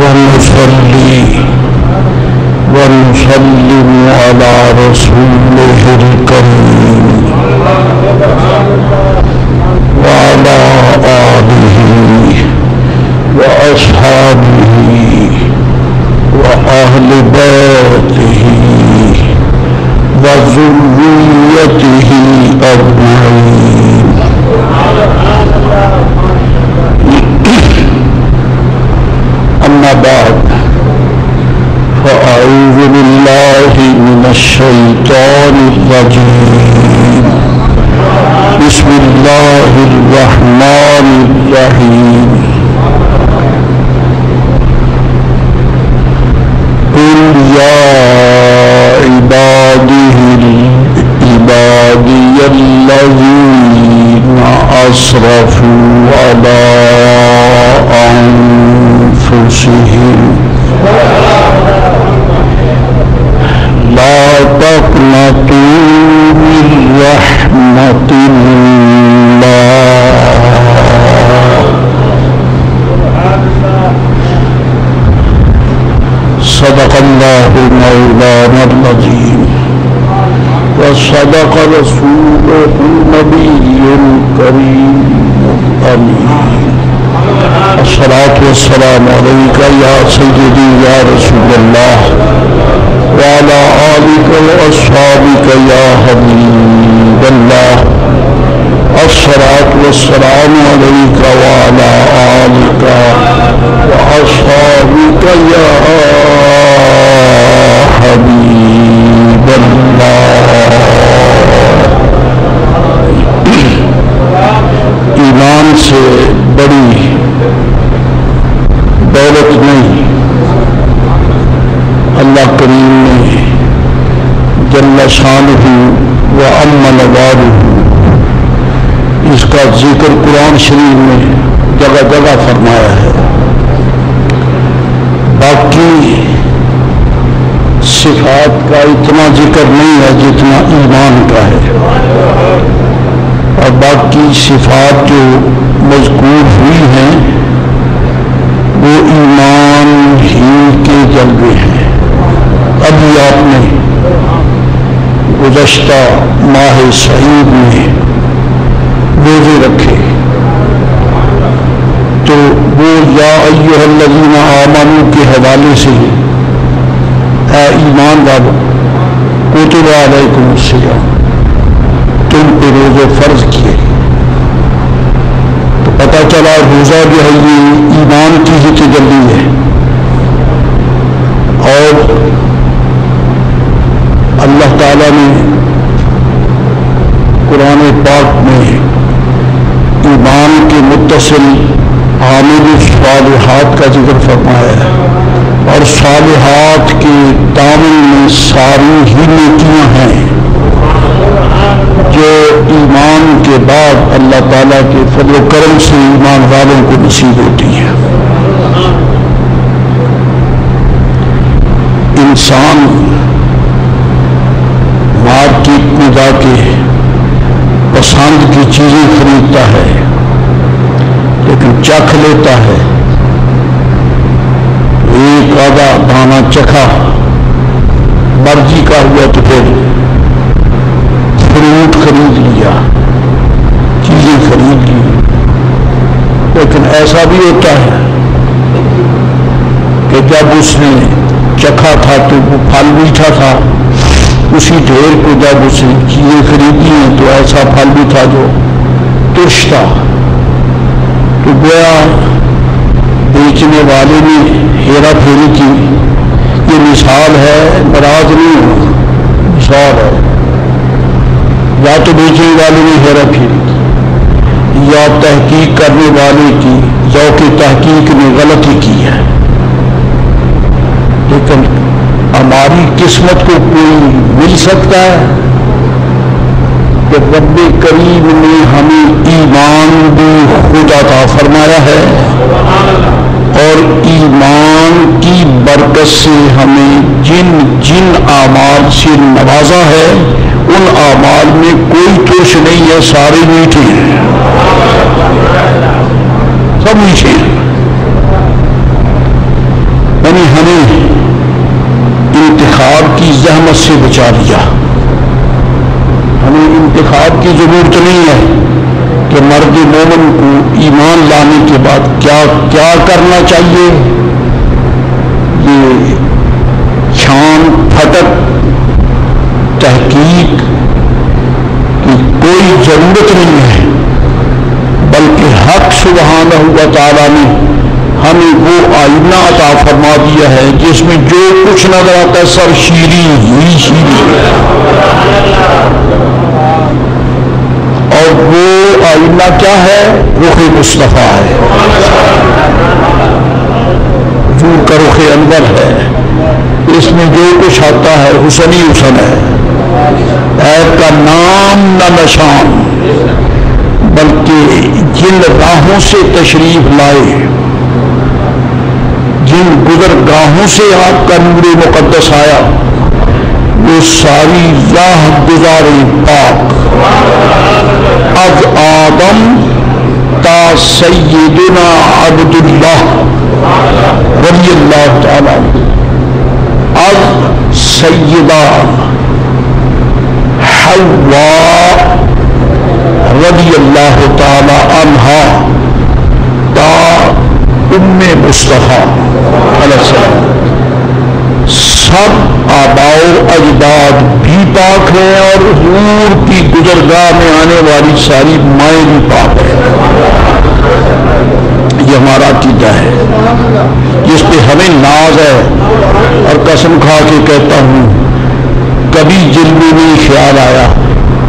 ونصلي ونسلم على رسوله الكريم وعلى آله وأصحابه وأهل بيته وذريته أجمعين. بعد. فأعوذ بالله من الشيطان الرجيم. بسم الله الرحمن الرحيم. قل يا عباده عبادي الذين أسرفوا على مولانا العظيم وصدق رسوله النبي الكريم الأمين الصلاة والسلام عليك يا سيدي يا رسول الله وعلى آلك وأصحابك يا حبيب الله الصلاة والسلام عليك وعلى آلك وأصحابك يا حبيب الله ایمان سے بڑی دولت نہیں۔ اللہ کریم نے جل شان ہوں و امن وار اس کا ذکر قرآن شریف میں جگہ جگہ فرمایا ہے۔ باقی صفات کا اتنا ذکر نہیں ہے جتنا ایمان کا ہے۔ اور باقی صفات جو مذکور ہوئی ہیں، وہ ایمان ہی کے جلوے ہیں۔ ابھی آپ نے گزشتہ ماہ سعید میں روزے رکھے۔ تو وہ یا ایوہ الذین آمنوا کے حوالے سے اے ایمان والو کتب علیکم السلام، تم پہ روزے فرض کیے۔ تو پتہ چلا روزہ جو ہے، یہ ایمان کی ہی تجلی ہے۔ اور اللہ تعالی نے قرآن پاک میں ایمان کے متصل عامل صالحات کا ذکر فرمایا ہے۔ اور صالحات کے دامن میں ساری ہی نیکیاں ہیں۔ جو ایمان کے بعد اللہ تعالیٰ کے فضل و کرم سے ایمان والوں کو نصیب ہوتی ہیں۔ انسان مارکیٹ میں جا کے، پسند کی چیزیں خریدتا ہے، لیکن چکھ لیتا ہے۔ ایک آدھا دانا چکھا، مرضی کا ہوا تو پھر فروٹ خرید لیا، چیزیں خرید لی۔ لیکن ایسا بھی ہوتا ہے کہ جب اس نے چکھا تھا تو وہ پھل میٹھا تھا، اسی ڈھیر کو جب اس نے چیزیں خریدی ہیں تو ایسا پھل بھی تھا جو ترش تھا تو گیا بیچنے والے نے ہیرا پھیری کی یہ مثال ہے ناراض نہیں ہو مثال ہے۔ یا تو بیچنے والے نے ہیرا پھیری کی یا تحقیق کرنے والے کی ذوق تحقیق نے غلطی کی ہے۔ لیکن ہماری قسمت کو کوئی مل سکتا ہے؟ کہ رب کریم نے ہمیں ایمان بھی خود عطا فرمایا ہے۔ اور ایمان کی برکت سے ہمیں جن جن اعمال سے نوازا ہے، ان اعمال میں کوئی توش نہیں ہے، سارے میٹھے ہیں۔ سب میٹھے ہیں۔ نے ہمیں انتخاب کی زحمت سے بچا لیا۔ ہمیں انتخاب کی ضرورت نہیں ہے کہ مرد مومن کو ایمان لانے کے بعد کیا کیا کرنا چاہیے۔ یہ چھان پھٹک تحقیق کی کوئی ضرورت نہیں ہے۔ بلکہ حق سبحانہ ہوا تعالیٰ نے ہمیں وہ آئینہ عطا فرما دیا ہے جس میں جو کچھ نظر آتا ہے سب شیری ہی شیری۔ اور وہ آئینہ کیا ہے؟ رخ مصطفیٰ ہے۔ جو کا رخ اندر ہے۔ اس میں جو کچھ آتا ہے حسن ہی حسن ہے۔ ایپ کا نام نہ نشان، بلکہ جن راہوں سے تشریف لائے، جن گزر گاہوں سے آپ کا نور مقدس آیا، وہ ساری راہ گزارے پاک۔ اب آدم تا سیدنا عبد اللہ رضی اللہ تعالی اب سیدہ حوا رضی اللہ تعالی عنہا تا ام مصطفیٰ علیہ السلام۔ سب آباؤ اجداد بھی پاک ہیں اور حضور کی گزرگاہ میں آنے والی ساری مائیں بھی پاک ہیں۔ یہ ہمارا عقیدہ ہے۔ جس پہ ہمیں ناز ہے۔ اور قسم کھا کے کہتا ہوں، کبھی جن میں نہیں خیال آیا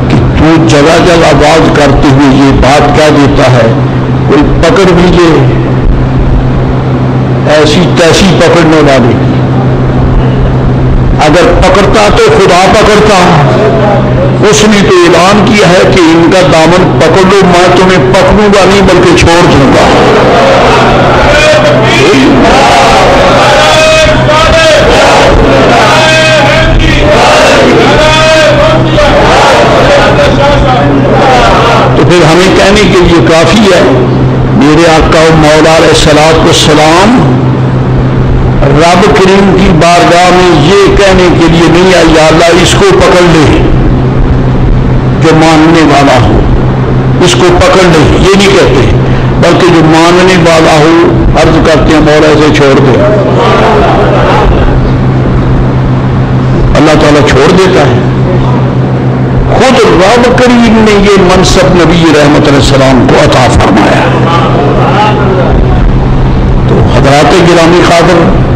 کہ تو جگہ جگہ آواز کرتے ہوئے یہ بات کہہ دیتا ہے، کوئی پکڑ بھی لے۔ ایسی تیسی پکڑنے والی اگر پکڑتا تو خدا پکڑتا۔ اس نے تو اعلان کیا ہے کہ ان کا دامن پکڑ لو، میں تمہیں پکڑوں گا نہیں، بلکہ چھوڑ دوں گا۔ تو پھر ہمیں کہنے کے لیے کافی ہے، میرے آقا مولا علیہ سلاد کو سلام رب کریم کی بارگاہ میں یہ کہنے کے لیے نہیں آئی اللہ، اس کو پکڑ لے جو ماننے والا ہو۔ اس کو پکڑ لے، یہ نہیں کہتے، بلکہ جو ماننے والا ہو، عرض کرتے ہیں مولا سے چھوڑ دے۔ اللہ تعالیٰ چھوڑ دیتا ہے۔ خود رب کریم نے یہ منصب نبی رحمت علیہ السلام کو عطا فرمایا۔ تو حضرات گرامی خاطر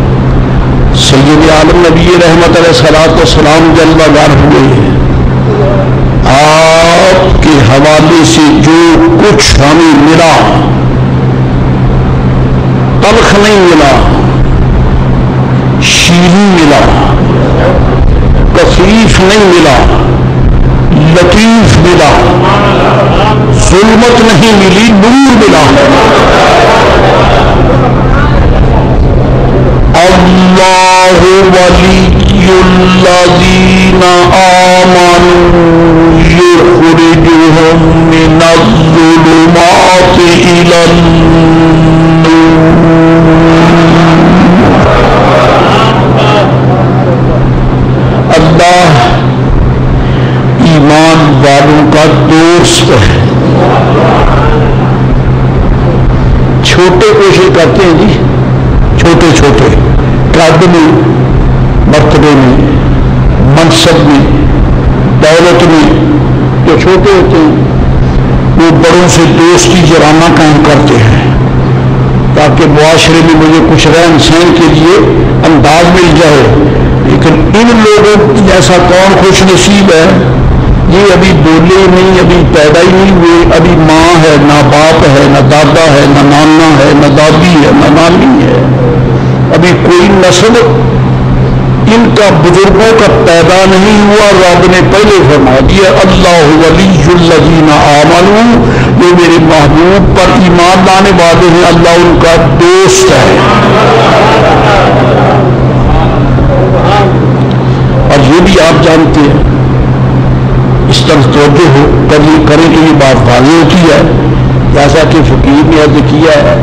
سید عالم نبی رحمت علیہ سلاد السلام جلوہ گار ہوئے آپ کے حوالے سے جو کچھ ہمیں ملا، تلخ نہیں ملا، شیریں ملا تفریف نہیں ملا، لطیف ملا، ظلمت نہیں ملی، نور ملا۔ اللہ ولی الذین آمنوا یخرجهم من الظلمات الى اللہ ایمان والوں کا دوست ہے چھوٹے کوشش کرتے ہیں جی چھوٹے چھوٹے قد میں مرتبے میں، منصب میں، دولت میں، جو چھوٹے ہوتے ہیں، وہ بڑوں سے دوستی جرانہ قائم کرتے ہیں۔ تاکہ معاشرے میں مجھے کچھ رہن سہن کے لیے انداز مل جائے۔ لیکن ان لوگوں جیسا کون خوش نصیب ہے؟ یہ ابھی بولے نہیں، ابھی پیدا ہی نہیں ہوئے ابھی ماں ہے، نہ باپ ہے، نہ دادا ہے، نہ نانا ہے، نہ دادی ہے، نہ نانی ہے۔ ابھی کوئی نسل ان کا بزرگوں کا پیدا نہیں ہوا، رب نے پہلے فرما دیا اللہ ولی الذین آمنوا جو میرے محبوب پر ایمان لانے والے ہیں، اللہ ان کا دوست ہے۔ اور یہ بھی آپ جانتے ہیں، اس طرح توجہ ہو کریں کریں تو یہ بات واضح ہوتی ہے۔ جیسا کہ فقیر نے عرض کیا ہے،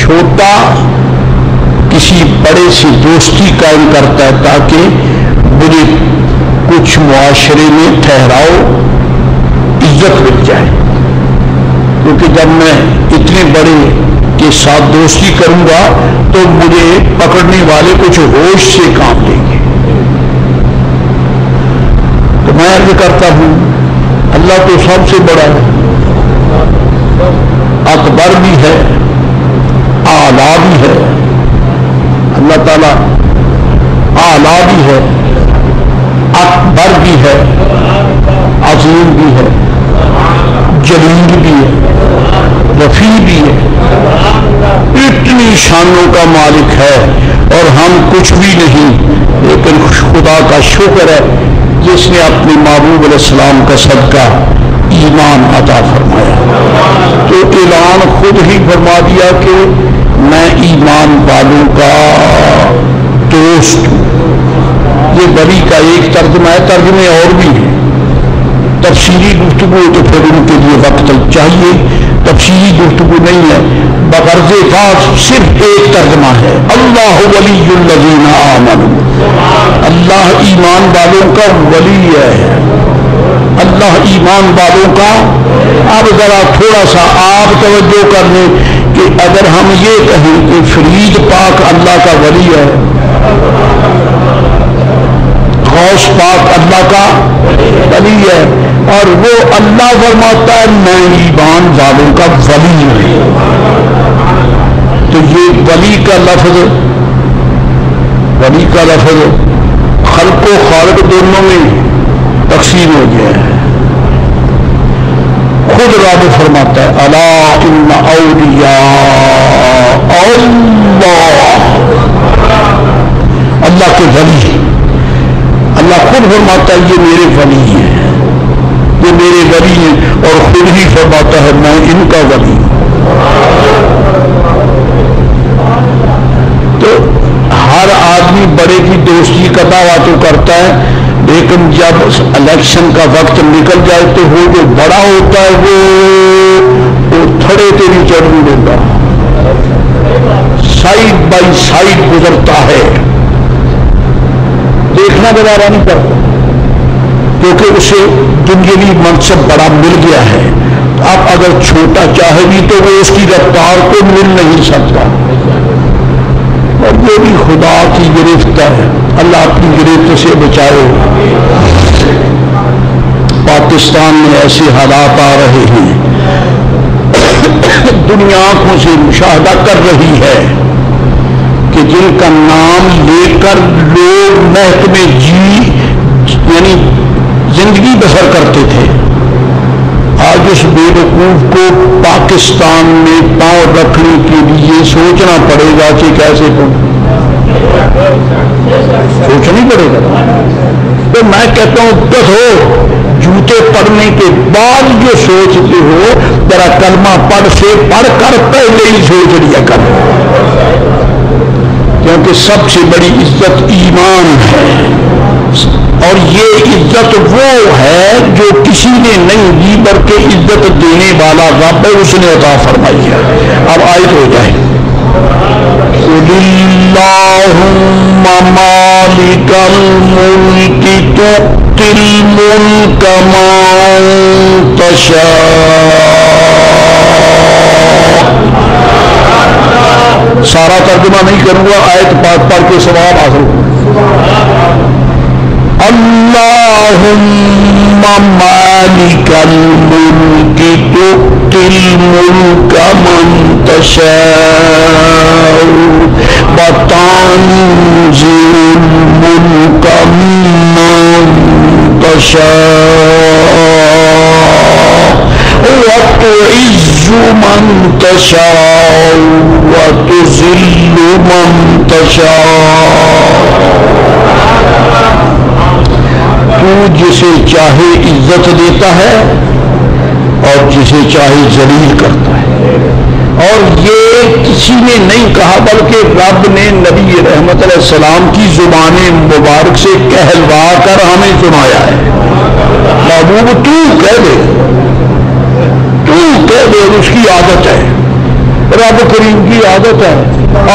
چھوٹا کسی بڑے سے دوستی قائم کرتا ہے تاکہ مجھے کچھ معاشرے میں ٹھہراؤ، عزت مل جائے۔ کیونکہ جب میں اتنے بڑے کے ساتھ دوستی کروں گا تو مجھے پکڑنے والے کچھ ہوش سے کام لیں گے۔ تو میں عرض کرتا ہوں، اللہ تو سب سے بڑا ہے۔ اکبر بھی ہے آلہ بھی ہے۔ اللہ آلہ بھی ہے، اکبر بھی ہے، عظیم بھی ہے، جلیل بھی ہے، رفیع بھی ہے۔ اتنی شانوں کا مالک ہے اور ہم کچھ بھی نہیں، لیکن خدا کا شکر ہے جس نے اپنے محبوب علیہ السلام کا صدقہ ایمان عطا فرمایا۔ تو اعلان خود ہی فرما دیا کہ میں ایمان والوں کا دوست ہوں۔ یہ بلی کا ایک ترجمہ ہے، ترجمے اور بھی ہیں۔ تفصیلی گفتگو تو پھر ان کے لیے وقت چاہیے۔ تفصیلی گفتگو نہیں ہے، بغرض خاص صرف ایک ترجمہ ہے۔ اللہ ولی الذین آمن اللہ ایمان والوں کا ولی ہے۔ اللہ ایمان والوں کا اب ذرا تھوڑا سا آپ توجہ کر لیں کہ اگر ہم یہ کہیں کہ فرید پاک اللہ کا ولی ہے، غوث پاک اللہ کا ولی ہے اور وہ اللہ فرماتا ہے، میں ایمان والوں کا ولی ہوں۔ تو یہ ولی کا لفظ، ولی کا لفظ خلق و خالق دونوں میں تقسیم ہو گیا ہے۔ خود رب فرماتا ہے اللہ ان اولیاء اللہ۔ اللہ کے ولی۔ اللہ خود فرماتا ہے، یہ میرے ولی ہیں۔ یہ میرے ولی ہیں۔ اور خود ہی فرماتا ہے، میں ان کا ولی تو ہر آدمی بڑے کی دوستی کا دعویٰ تو کرتا ہے، لیکن جب الیکشن کا وقت نکل جائے تو وہ جو بڑا ہوتا ہے، وہ تھڑے تیری چڑھ نہیں دیتا سائڈ بائی سائڈ گزرتا ہے۔ دیکھنا گزارا نہیں کرتا۔ کیونکہ اسے دنیاوی منصب بڑا مل گیا ہے۔ اب اگر چھوٹا چاہے بھی تو وہ اس کی رفتار کو مل نہیں سکتا۔ اور وہ بھی خدا کی گرفت ہے، اللہ اپنی گرفت سے بچائے پاکستان میں ایسے حالات آ رہے ہیں۔ دنیا آنکھوں سے مشاہدہ کر رہی ہے کہ جن کا نام لے کر لوگ محکمے جی یعنی زندگی بسر کرتے تھے۔ آج اس بے وقوف کو پاکستان میں پاؤں رکھنے کے لیے سوچنا پڑے گا کہ کیسے تو سوچنا پڑے گا۔ تو میں کہتا ہوں دس ہو جوتے پڑھنے کے بعد جو سوچتے ہو، ذرا کلمہ پڑھ سے پڑھ کر پہلے ہی سوچ لیا کر۔ کیونکہ سب سے بڑی عزت ایمان ہے۔ اور یہ عزت وہ ہے جو کسی نے نہیں دی بلکہ عزت دینے والا رب ہے اس نے عطا فرمائی ہے۔ اب آئے ہو جائے۔ مالک الملک تؤتي الملك من تشاء۔ سارا ترجمہ نہیں کروں گا، آیت پاک پڑھ کے سواب حاصل۔ اللهم مالك الملك تؤتي الملك من تشاء وتنزل الملك من تشاء وتعز من تشاء وتذل من تشاء تو جسے چاہے عزت دیتا ہے اور جسے چاہے ذلیل کرتا ہے۔ اور یہ کسی نے نہیں کہا بلکہ رب نے نبی رحمت علیہ السلام کی زبان مبارک سے کہلوا کر ہمیں سنایا ہے۔ محبوب، تو کہہ دے۔ تو کہہ دے، اس کی عادت ہے۔ رب کریم کی عادت ہے۔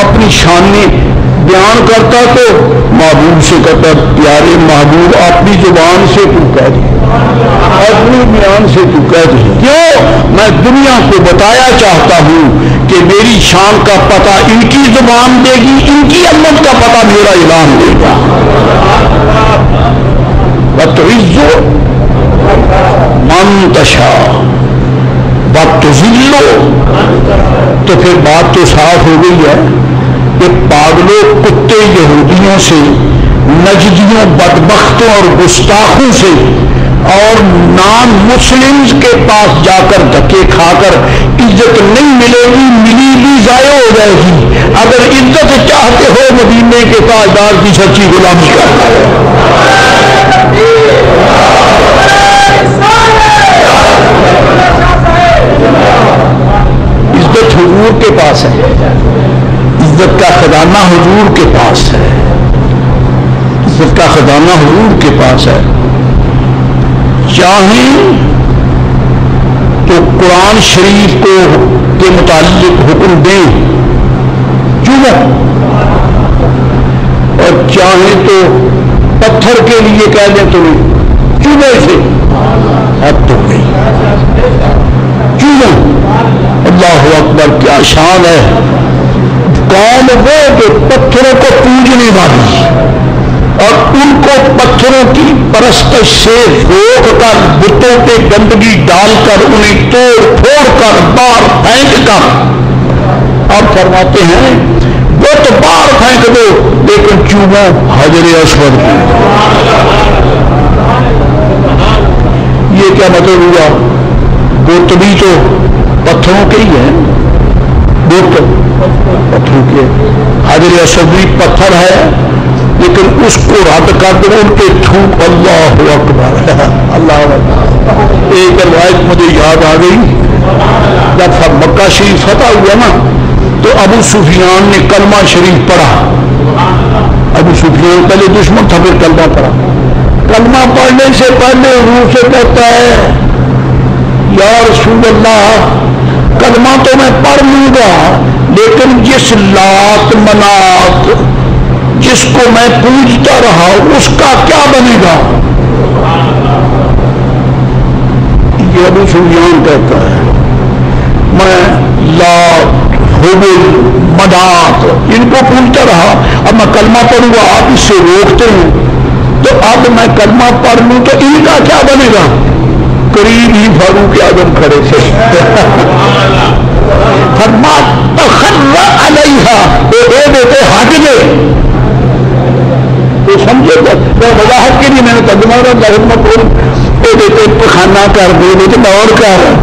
اپنی شانی بیان کرتا تو محبوب سے کہتا، پیارے محبوب، اپنی زبان سے تو کہہ دے۔ اپنی بیان سے تو کہہ دے۔ کیوں؟ میں دنیا کو بتایا چاہتا ہوں کہ میری شان کا پتہ ان کی زبان دے گی، ان کی امت کا پتہ میرا اعلان دے گا۔ عزو منتشا بت تو پھر بات تو صاف ہو گئی ہے۔ کہ پاگلوں، کتے، یہودیوں سے، نجدیوں، بدبختوں اور گستاخوں سے اور نان مسلم کے پاس جا کر دھکے کھا کر عزت نہیں ملے گی، ملی بھی ضائع ہو جائے گی۔ اگر عزت چاہتے ہو مدینے کے تاجدار کی سچی غلامی کرنا عزت حضور کے پاس ہے۔ عزت کا خزانہ حضور کے پاس ہے۔ عزت کا خزانہ حضور کے پاس ہے۔ چاہیں تو قرآن شریف کو کے متعلق حکم دیں۔ چونو اور چاہیں تو پتھر کے لیے کہہ دیں تمہیں چونے سے اب تو نہیں۔ چونو اللہ اکبر، کیا شان ہے۔ قوم وہ جو پتھروں کو پوجنے والی اور ان کو پتھروں کی پرستش سے روک کر بتوں پہ گندگی ڈال کر انہیں توڑ پھوڑ کر بار پھینک کر۔ اب فرماتے ہیں بت بار پھینک دو، لیکن چوبو حضر اشور یہ کیا مطلب ہوا؟ بت بھی تو پتھروں کے ہی ہے بت کے حضر اشور بھی پتھر ہے، لیکن اس کو رد کر دو، ان کے تھوک اللہ اکبر اللہ ایک روایت مجھے یاد آ گئی، جب مکہ شریف فتح ہوا نا، تو ابو سفیان نے کلمہ شریف پڑھا۔ ابو سفیان پہلے دشمن تھا، پھر کلمہ پڑھا۔ کلمہ پڑھنے سے پہلے روح سے کہتا ہے، یا رسول اللہ، کلمہ تو میں پڑھ لوں گا لیکن جس لات منات جس کو میں پوجتا رہا اس کا کیا بنے گا؟ یہ ابو سفیان کہتا ہے، میں لات، حبل مدات ان کو پوجتا رہا۔ اب میں کلمہ پڑھوں گا، آپ اس سے روکتے ہیں۔ تو اب میں کلمہ پڑھ لوں تو ان کا کیا بنے گا؟ قریب ہی فاروق اعظم کھڑے تھے۔ فرما تخر علیہ اے بیٹے ہٹ گئے تو سمجھے تو وضاحت کے لیے میں نے ترجمہ رہا، ظاہر میں اے بیٹے دیتے پخانہ کر دے، بیٹے دوڑ کر۔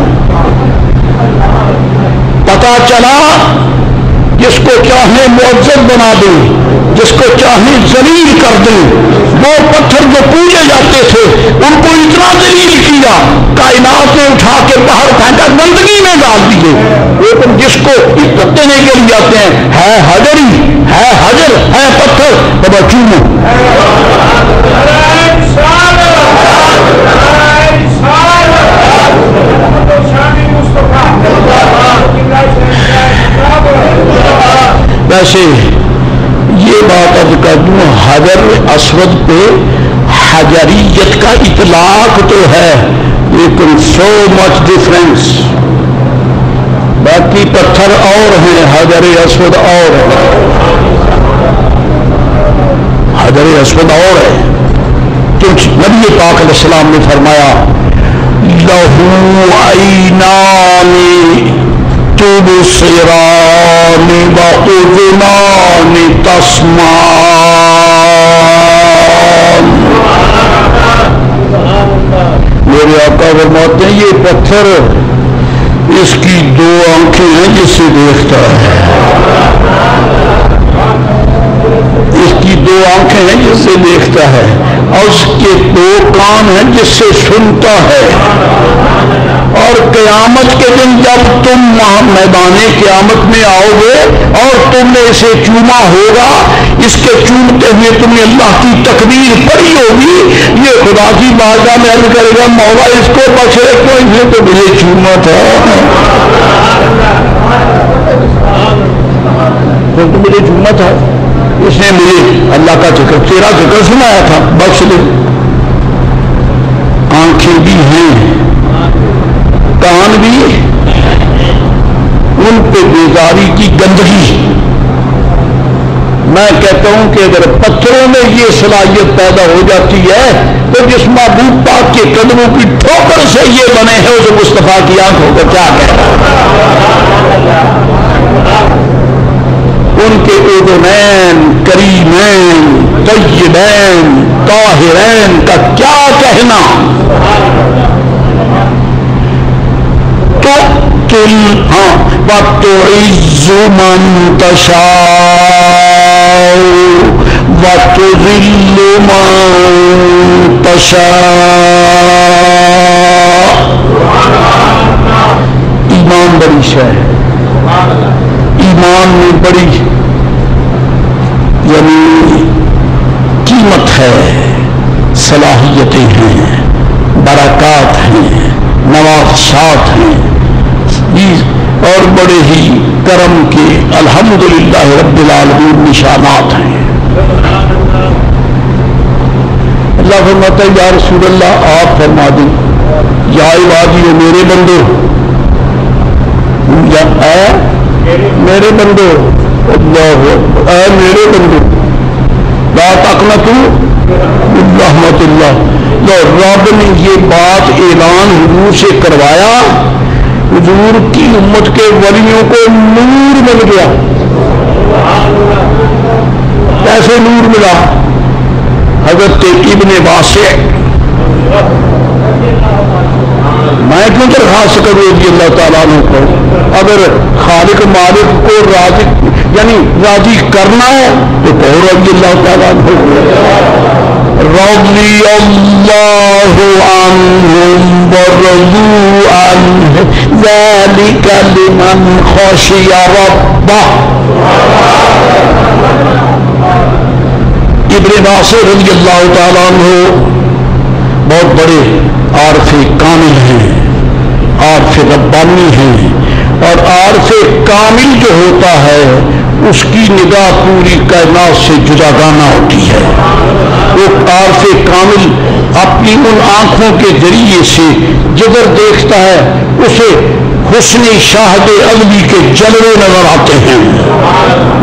پتا چلا جس کو چاہے معزز بنا دیں جس کو چاہے زلیل کر دیں وہ پتھر جو پوجے جاتے تھے ان کو اتنا دلیل کیا کائنات میں اٹھا کے باہر پھینکا گندگی میں ڈال دیے لیکن جس کو عزت دینے کے لیے آتے ہیں ہے حجری ہے حجر ہے پتھر تو بچوں ویسے یہ بات اب کر دوں، حجر اسود پہ حجریت کا اطلاق تو ہے، لیکن سو مچ ڈفرینس باقی پتھر اور ہیں، حجر اسود اور ہے حجر اسود اور ہے کیونکہ نبی پاک علیہ السلام نے فرمایا، لہو عینانی تبصران۔ وأذنان تسمان۔ میرے آقا فرماتے ہیں، یہ پتھر اس کی دو آنکھیں ہیں جس سے دیکھتا ہے۔ اس کی دو آنکھیں ہیں جس سے دیکھتا ہے۔ اور اس کے دو کان ہیں، جس سے سنتا ہے۔ اور قیامت کے دن جب تم میدان قیامت میں آؤ گے اور تم نے اسے چوما ہوگا، اس کے چومتے ہوئے تمہیں اللہ کی تقدیر پڑی ہوگی۔ یہ خدا کی بارگاہ میں عرض کرے گا، مولا، اس کو بچے کو اسے تو مجھے چوما تھا تو مجھے جمت ہے۔ اس نے مجھے اللہ کا ذکر، تیرا ذکر سنایا تھا، بخش دے۔ آنکھیں بھی ہیں۔ کان بھی، ان پہ بیزاری کی گندگی۔ میں کہتا ہوں کہ اگر پتھروں میں یہ صلاحیت پیدا ہو جاتی ہے، تو جس محبوب پاک کے قدموں کی ٹھوکر سے یہ بنے ہیں اسے مستفیٰ کی آنکھوں کو کیا ان کے ادنین کریمین، طیبین، طاہرین کا کیا کہنا؟ تو تل ہاں تو عز منتشا وتذل من تشاء۔ ایمان بڑی شہ ایمان میں بڑی یعنی قیمت ہے، صلاحیتیں ہیں، برکات ہیں نوازشات ہیں۔ اور بڑے ہی کرم کے الحمدللہ رب العالمین نشانات ہیں۔ اللہ فرماتا ہے، یا رسول اللہ، آپ فرما دیں۔ یا عبادی میرے بندو۔ یا اے میرے بندو۔ اللہ اے میرے بندو۔ لا تکنا تو رحمت اللہ۔ تو رب نے یہ بات اعلان حضور سے کروایا حضور کی امت کے ولیوں کو نور مل گیا۔ کیسے نور ملا۔ حضرت ابن واسع۔ میں کیوں درخواست کروں رضی اللہ تعالیٰ نے کو؟ اگر خالق مالک کو راضی یعنی راضی کرنا ہے تو کہو رضی اللہ تعالیٰ نے رضی اللہ عنہم ورضو عنہ ذالک لمن خشی ربہ۔ ابن ناصر رضی اللہ تعالیٰ عنہ بہت بڑے عارف کامل ہیں، عارف ربانی ہیں اور عارف کامل جو ہوتا ہے اس کی نگاہ پوری کائنات سے جدا گانا ہوتی ہے۔ وہ عارف کامل اپنی ان آنکھوں کے ذریعے سے جدھر دیکھتا ہے، اسے حسن شاہد اگلی کے جلوے نظر آتے ہیں۔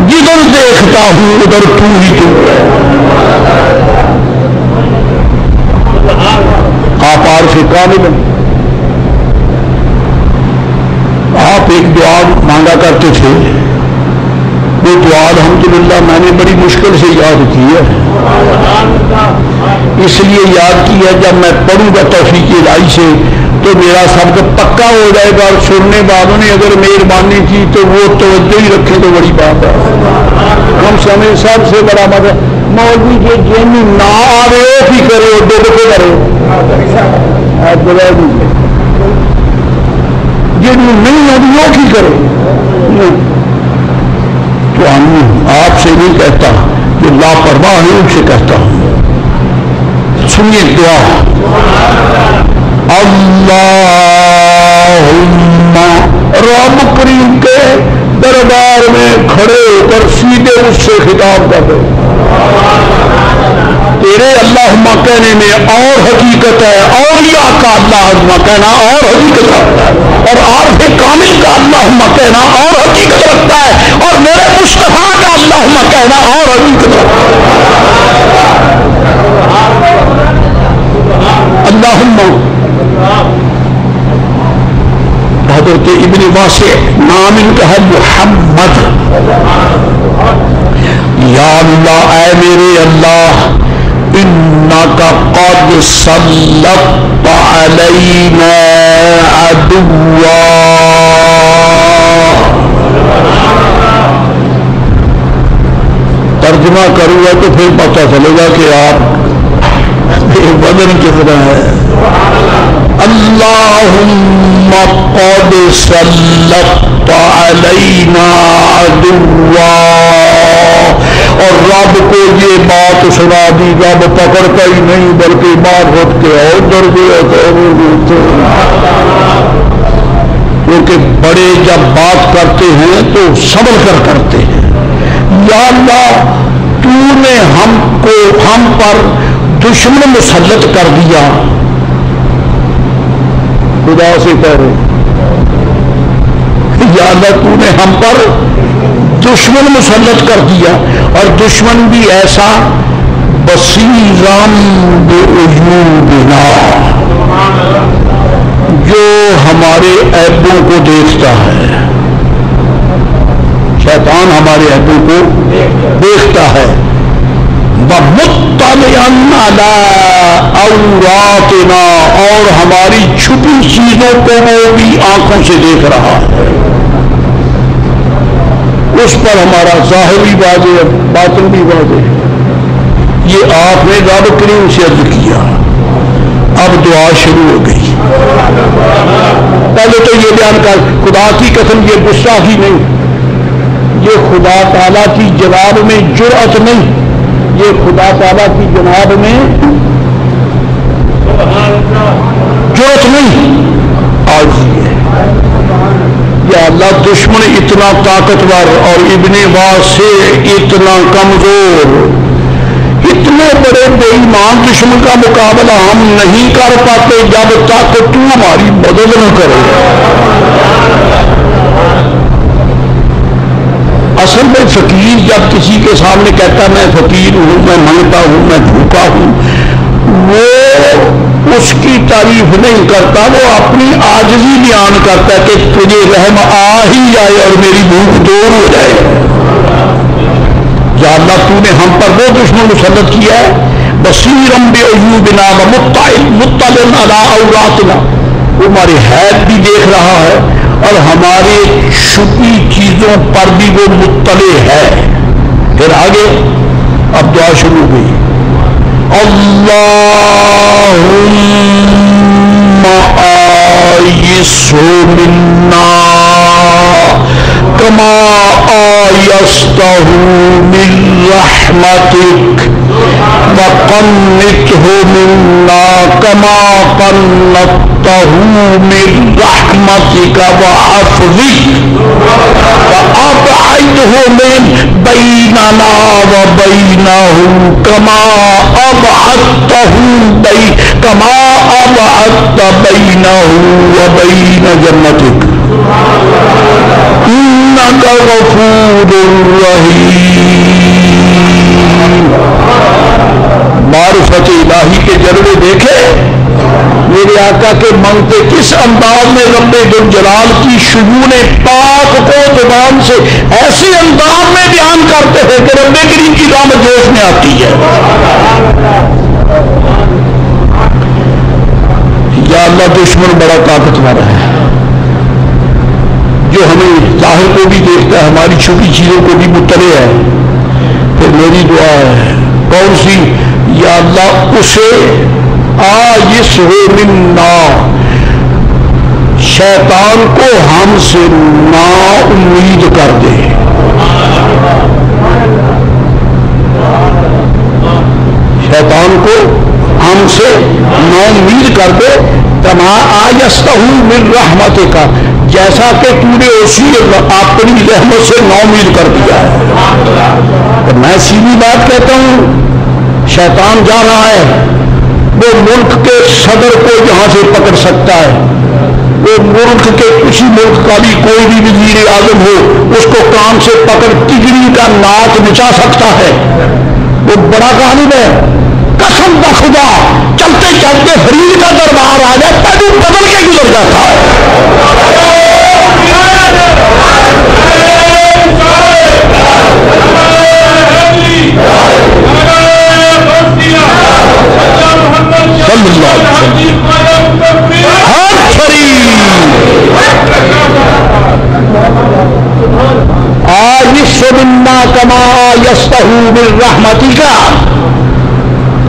جدھر دیکھتا ہوں ادھر پوری تو۔ آپ آر سے کامل آپ ایک دعا مانگا کرتے تھے۔ وہ دعا الحمدللہ، میں نے بڑی مشکل سے یاد کی ہے۔ اس لیے یاد کی ہے، جب میں پڑھوں گا توفیق الہی سے، تو میرا سب پکا ہو جائے گا اور سننے والوں نے اگر مہربانی کی تو وہ توجہ ہی رکھے تو بڑی بات ہے۔ ہم سمے سب سے بڑا مطلب مولوی کے جن نہ آئے کی کرو ڈب کے کرو جن نہیں آدھی وہ کی کرو تو آپ سے نہیں کہتا جو لاپرواہ ہے ان سے کہتا ہوں۔ سنیے دعا۔ رب کریم کے دربار میں کھڑے ہو کر سیدھے اس سے خطاب کر دو۔ تیرے اللہ کہنے میں اور حقیقت ہے اور یا کا اللہ کہنا اور حقیقت رکھتا ہے۔ اور آر کامل کا اللہ کہنا اور حقیقت رکھتا ہے۔ اور میرے مصطفیٰ کا اللہ کہنا اور حقیقت رکھتا ہے۔ اللہ حضرت ابن واسع، نام ان کا ہے محمد۔ یا اللہ، اے میرے اللہ ان کا قد سلط علینا عدوا ترجمہ کروں گا تو پھر پتہ چلے گا کہ آپ بدن کتنا ہے۔ اللهم قد سلطت علينا عدوا اور رب کو یہ بات سنا دی، رب پکڑتا ہی نہیں، بلکہ بات اٹھ کے اور ڈر گیا کیونکہ بڑے جب بات کرتے ہیں تو سبل کر کرتے ہیں۔ یا اللہ، تو نے ہم کو، ہم پر دشمن مسلط کر دیا۔ خدا سے کرو یا اللہ، تو نے ہم پر دشمن مسلط کر دیا اور دشمن بھی ایسا بصیرم بنا جو ہمارے ایبوں کو دیکھتا ہے۔ شیطان ہمارے ایبوں کو دیکھتا ہے۔ اوراتنا اور ہماری چھپی چیزوں کو وہ بھی آنکھوں سے دیکھ رہا ہے۔ اس پر ہمارا ظاہری واضح باطن بھی واضح ہے۔ یہ آپ نے رب کریم سے عرض کیا۔ اب دعا شروع ہو گئی۔ پہلے تو یہ بیان کر، خدا کی قسم یہ غصہ ہی نہیں۔ یہ خدا تعالی کی جواب میں جرأت نہیں۔ یہ خدا تعالی کی جناب میں جرأت نہیں۔ آج یا اللہ دشمن اتنا طاقتور اور ابن واس سے اتنا کمزور۔ اتنے بڑے بے ایمان دشمن کا مقابلہ ہم نہیں کر پاتے جب تک تو ہماری مدد نہ کرے۔ اصل میں فقیر جب کسی کے سامنے کہتا میں فقیر ہوں، میں منگتا ہوں، میں بھوکا ہوں، وہ اس کی تعریف نہیں کرتا، وہ اپنی آجزی بیان کرتا ہے کہ تجھے رحم آ ہی جائے اور میری بھوک دور ہو جائے۔ یا اللہ، تو نے ہم پر وہ دشمن مسلط کیا ہے۔ بصیرم بے بنا مطلع اوراتنا۔ وہ ہماری حید بھی دیکھ رہا ہے اور ہمارے چھپی چیزوں پر بھی وہ مطلع ہے۔ پھر آگے اب دعا شروع ہوئی۔ اللهم آيسه منا كما آيسته من رحمتك. وقنته منا كما قنت من رحمتك وعفوك وأبعده من بيننا وبينه كما أبعدته بي كما أبعدت بينه وبين جنتك غفور معرفت الہی کے جلوے دیکھے۔ میرے آقا کے منگتے کس انداز میں رب جلال کی شگون پاک کو زبان سے ایسے انداز میں بیان کرتے ہیں کہ رب کریم کی رام جوش میں آتی ہے؟ یا اللہ دشمن بڑا طاقتور ہے، جو ہمیں ظاہر کو بھی دیکھتا ہے، ہماری چھوٹی چیزوں کو بھی مطلع ہے۔ پھر میری دعا ہے، کون سی؟ یا اللہ اسے آ نا شیطان کو ہم سے نا امید کر دے۔ شیطان کو ہم سے نا امید کر دے۔ تما آجست ہوں مل رحمت کا جیسا کہ تو نے اسی اپنی رحمت سے نومید کر دیا ہے۔ میں سیدھی بات کہتا ہوں، شیطان جا رہا ہے۔ وہ ملک کے صدر کو یہاں سے پکڑ سکتا ہے۔ وہ ملک کے کسی ملک کا بھی کوئی بھی وزیر اعظم ہو، اس کو کام سے پکڑ تگڑی کا ناچ نچا سکتا ہے۔ وہ بڑا غالب ہے۔ قسم کا خدا، چلتے چلتے فرید کا دربار آ جائے، پہلو بدل کے گزر جاتا ہے۔ کما یس رحمتی کا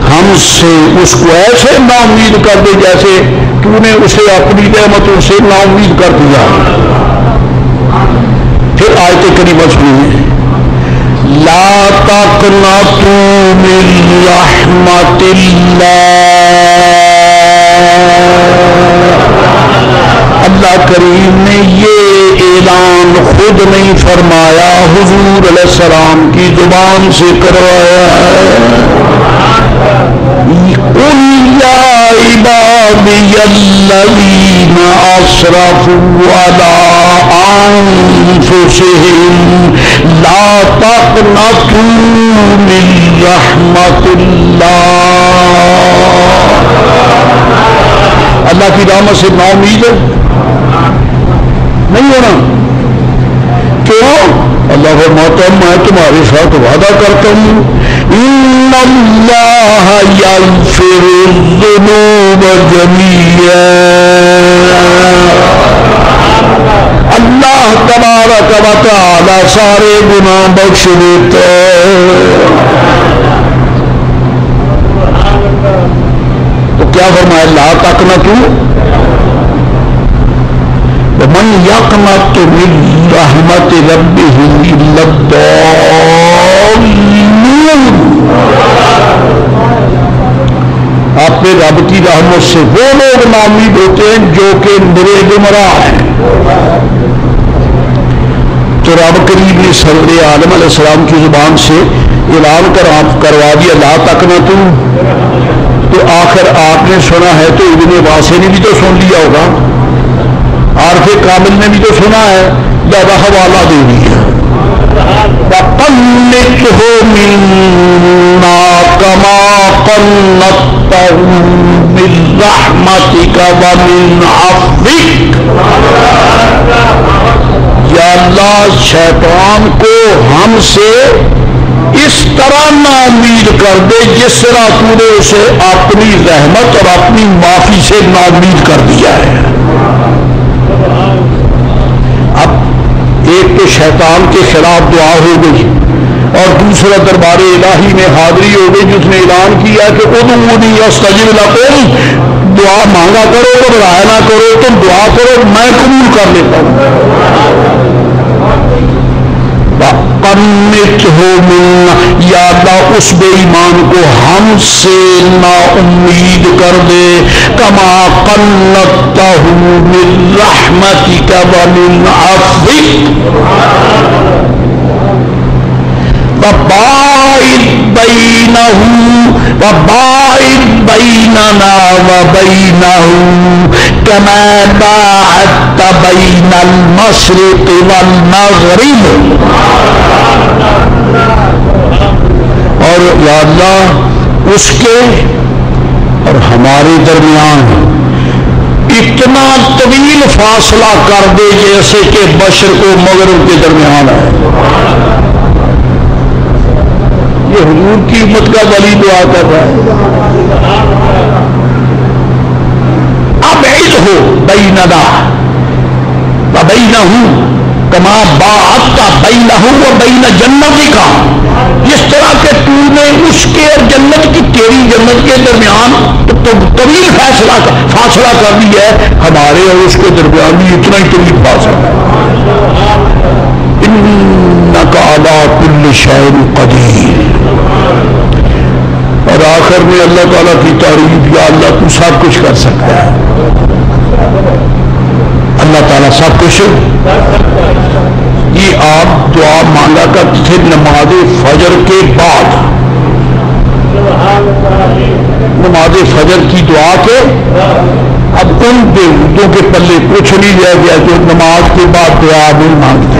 ہم سے اس کو ایسے نا امید کر دے جیسے تو نے اسے اپنی رحمتوں سے نا امید کر دیا۔ پھر آئے تو کری مجبوری لا تقنطوا من رحمت اللہ اللہ کریم نے یہ اعلان خود نہیں فرمایا، حضور علیہ السلام کی زبان سے کروایا عبادي الذين أسرفوا على أنفسهم لا تقنطوا من رحمة الله اللہ کی رحمت سے نا امید ہے۔ نہیں ہونا۔ کیوں؟ اللہ فرماتا میں تمہارے ساتھ وعدہ کرتا ہوں۔ ان اللہ یغفر الذنوب جميعا اللہ تبارک و تعالی سارے گناہ بخش دیتا تو کیا فرمایا، لا تک نہ تو من يقنط من رحمت ربه الا الضالون۔ اپنے رب کی رحمت سے وہ لوگ نامید ہوتے ہیں جو کہ میرے گمراہ ہیں۔ تو رب کریم نے سرد عالم علیہ السلام کی زبان سے اعلان کر آپ کروا دیا، لا تک نہ تو تو آخر آپ نے سنا ہے تو ابن واسے نے بھی تو سن لیا ہوگا۔ عارف کامل نے بھی تو سنا ہے۔ یا حوالہ دے دیا۔ کما من رحمتك ومن عفوك۔ یا اللہ، شیطان کو ہم سے اس طرح نا امید کر دے جس طرح تو نے اسے اپنی رحمت اور اپنی معافی سے نا امید کر دیا ہے۔ اب ایک تو شیطان کے خلاف دعا ہو گئی اور دوسرا دربار الہی میں حاضری ہو گئی جس نے اعلان کیا کہ ادو نہیں سجیو تم دعا مانگا کرو تو رایا نہ کرو، تم دعا کرو، میں قبول کر لیتا ہوں۔ ہو ملنا یا اللہ، اس بے ایمان کو ہم سے نا امید کر دے۔ کما قلتا ہوں من رحمتی کا ومن وباعد بينه وباعد بيننا وبينه كما باعدت بين المشرق والمغرب۔ اور یا اللہ، اس کے اور ہمارے درمیان اتنا طویل فاصلہ کر دے جیسے کہ بشر کو مغرب کے درمیان ہے۔ یہ حضور کی امت کا ولی دعا کر رہا ہے۔ اب عید ہو بئی ندا بئی نہ ہوں کما بات کا بئی نہ ہوں وہ بئی نہ جنت کا۔ جس طرح کے تو نے اس کے اور جنت کی تیری جنت کے درمیان تو طویل فیصلہ فاصلہ کر دی ہے۔ ہمارے اور اس کے درمیان بھی اتنا ہی طویل فاصلہ۔ کل شہر قدیر۔ اور آخر میں اللہ تعالیٰ کی تعریف یا اللہ تو سب کچھ کر سکتا ہے۔ اللہ تعالیٰ سب کچھ۔ یہ آپ دعا مانگا کرتے تھے نماز فجر کے بعد۔ نماز فجر کی دعا کے اب ان بے اردو کے پلے کچھ نہیں رہ گیا جو نماز کے بعد دعا نہیں مانگتے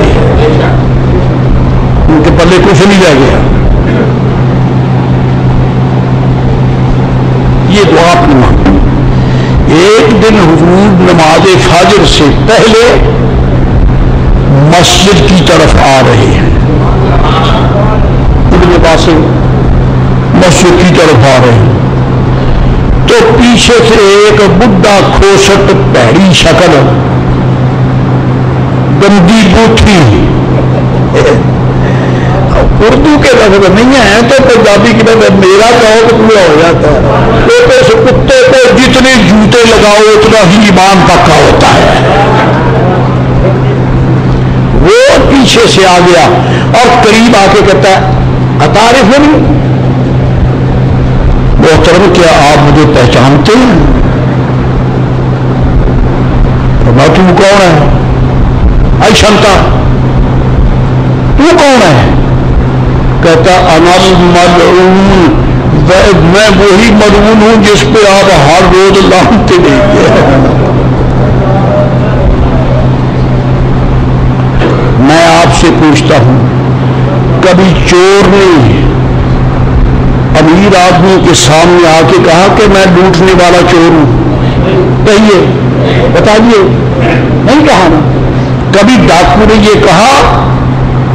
ان کے پلے کچھ نہیں رہ گیا۔ یہ دعا اپنی مانگی۔ ایک دن حضور نماز فاجر سے پہلے مسجد کی طرف آ رہے ہیں۔ ابن پاس مسجد کی طرف آ رہے ہیں۔ تو پیچھے سے ایک بڈھا کھوسٹ پیڑی شکل، گندی بوٹھی اردو کے لفظ نہیں ہے تو پنجابی کی لفظ میرا تو پورا ہو جاتا ہے۔ تو اس کتے کو جتنے جوتے لگاؤ، اتنا ہی ایمان پکا ہوتا ہے۔ وہ پیچھے سے آ گیا اور قریب آ کے کہتا ہے اتارف نہیں محترم، کیا آپ مجھے پہچانتے ہیں؟ میں کون ہے آئی شنتا تو کون ہے کہتا انل ملعون میں وہی ملعون ہوں جس پہ آپ ہر روز لانتے دیکھتے میں آپ سے پوچھتا ہوں، کبھی چور نے امیر آدمی کے سامنے آ کے کہا کہ میں لوٹنے والا چور ہوں؟ کہیے، بتائیے، نہیں کہا نا۔ کبھی ڈاکو نے یہ کہا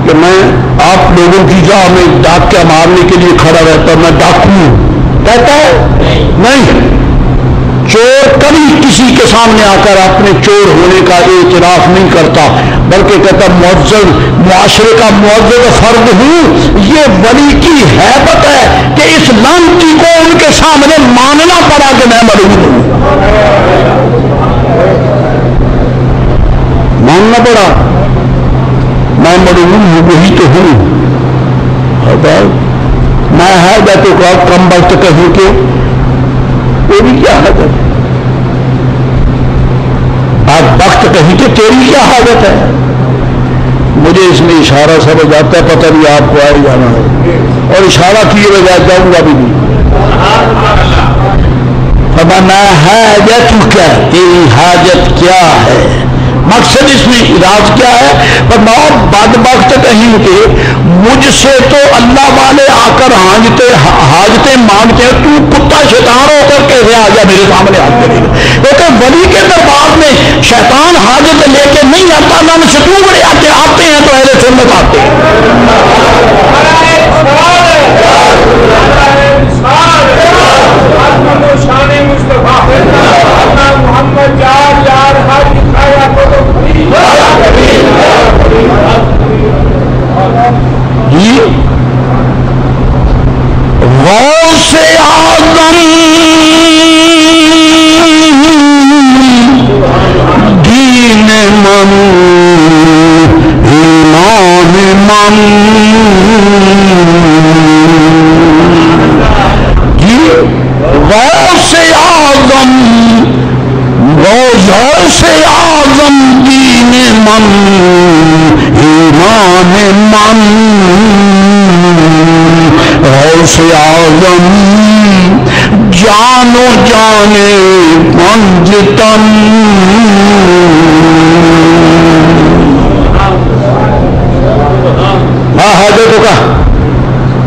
کہ میں آپ لوگوں کی جا میں ڈاکیا مارنے کے لیے کھڑا رہتا میں ڈاکو ہوں۔ کہتا ہے، نہیں، چور کبھی کسی کے سامنے آ کر اپنے چور ہونے کا اعتراف نہیں کرتا، بلکہ کہتا معذر معاشرے کا معذر فرد ہوں۔ یہ ولی کی حیبت ہے کہ اس لانتی کو ان کے سامنے ماننا پڑا کہ میں مرحوم ہوں۔ ماننا پڑا۔ میں مرحوم ہوں وہی تو ہوں۔ میں ہے تو کم وقت کہوں کہ تیری کیا حالت ہے؟ آپ وقت کہیں کہ تیری کیا حالت ہے؟ مجھے اس میں اشارہ سمجھ آتا ہے پتہ نہیں آپ کو آئے جانا ہے اور اشارہ کیے بجائے جاؤں گا بھی نہیں۔ حاجت کیا؟ تیری حاجت کیا ہے؟ مقصد اس میں علاج کیا ہے پر بد وقت کہیں کہ مجھ سے تو اللہ والے آ کر ہاجتے حاجتے مانگتے ہیں تو کتا شیطان ہو کر کیسے آ جا میرے سامنے آ کرے لیکن ولی کے دربار میں شیطان حاجت لے کے نہیں آتا نہ ستو بڑے آتے آتے ہیں تو ایسے سنت آتے ہیں محمد یار یار ہر جی غور سے آدم دین من ایمان من جی غور سے آدم غور سے آدم دین من، ایمان من۔ غوث آزم جانو جانے منجتن ہاں حاضر تو کہا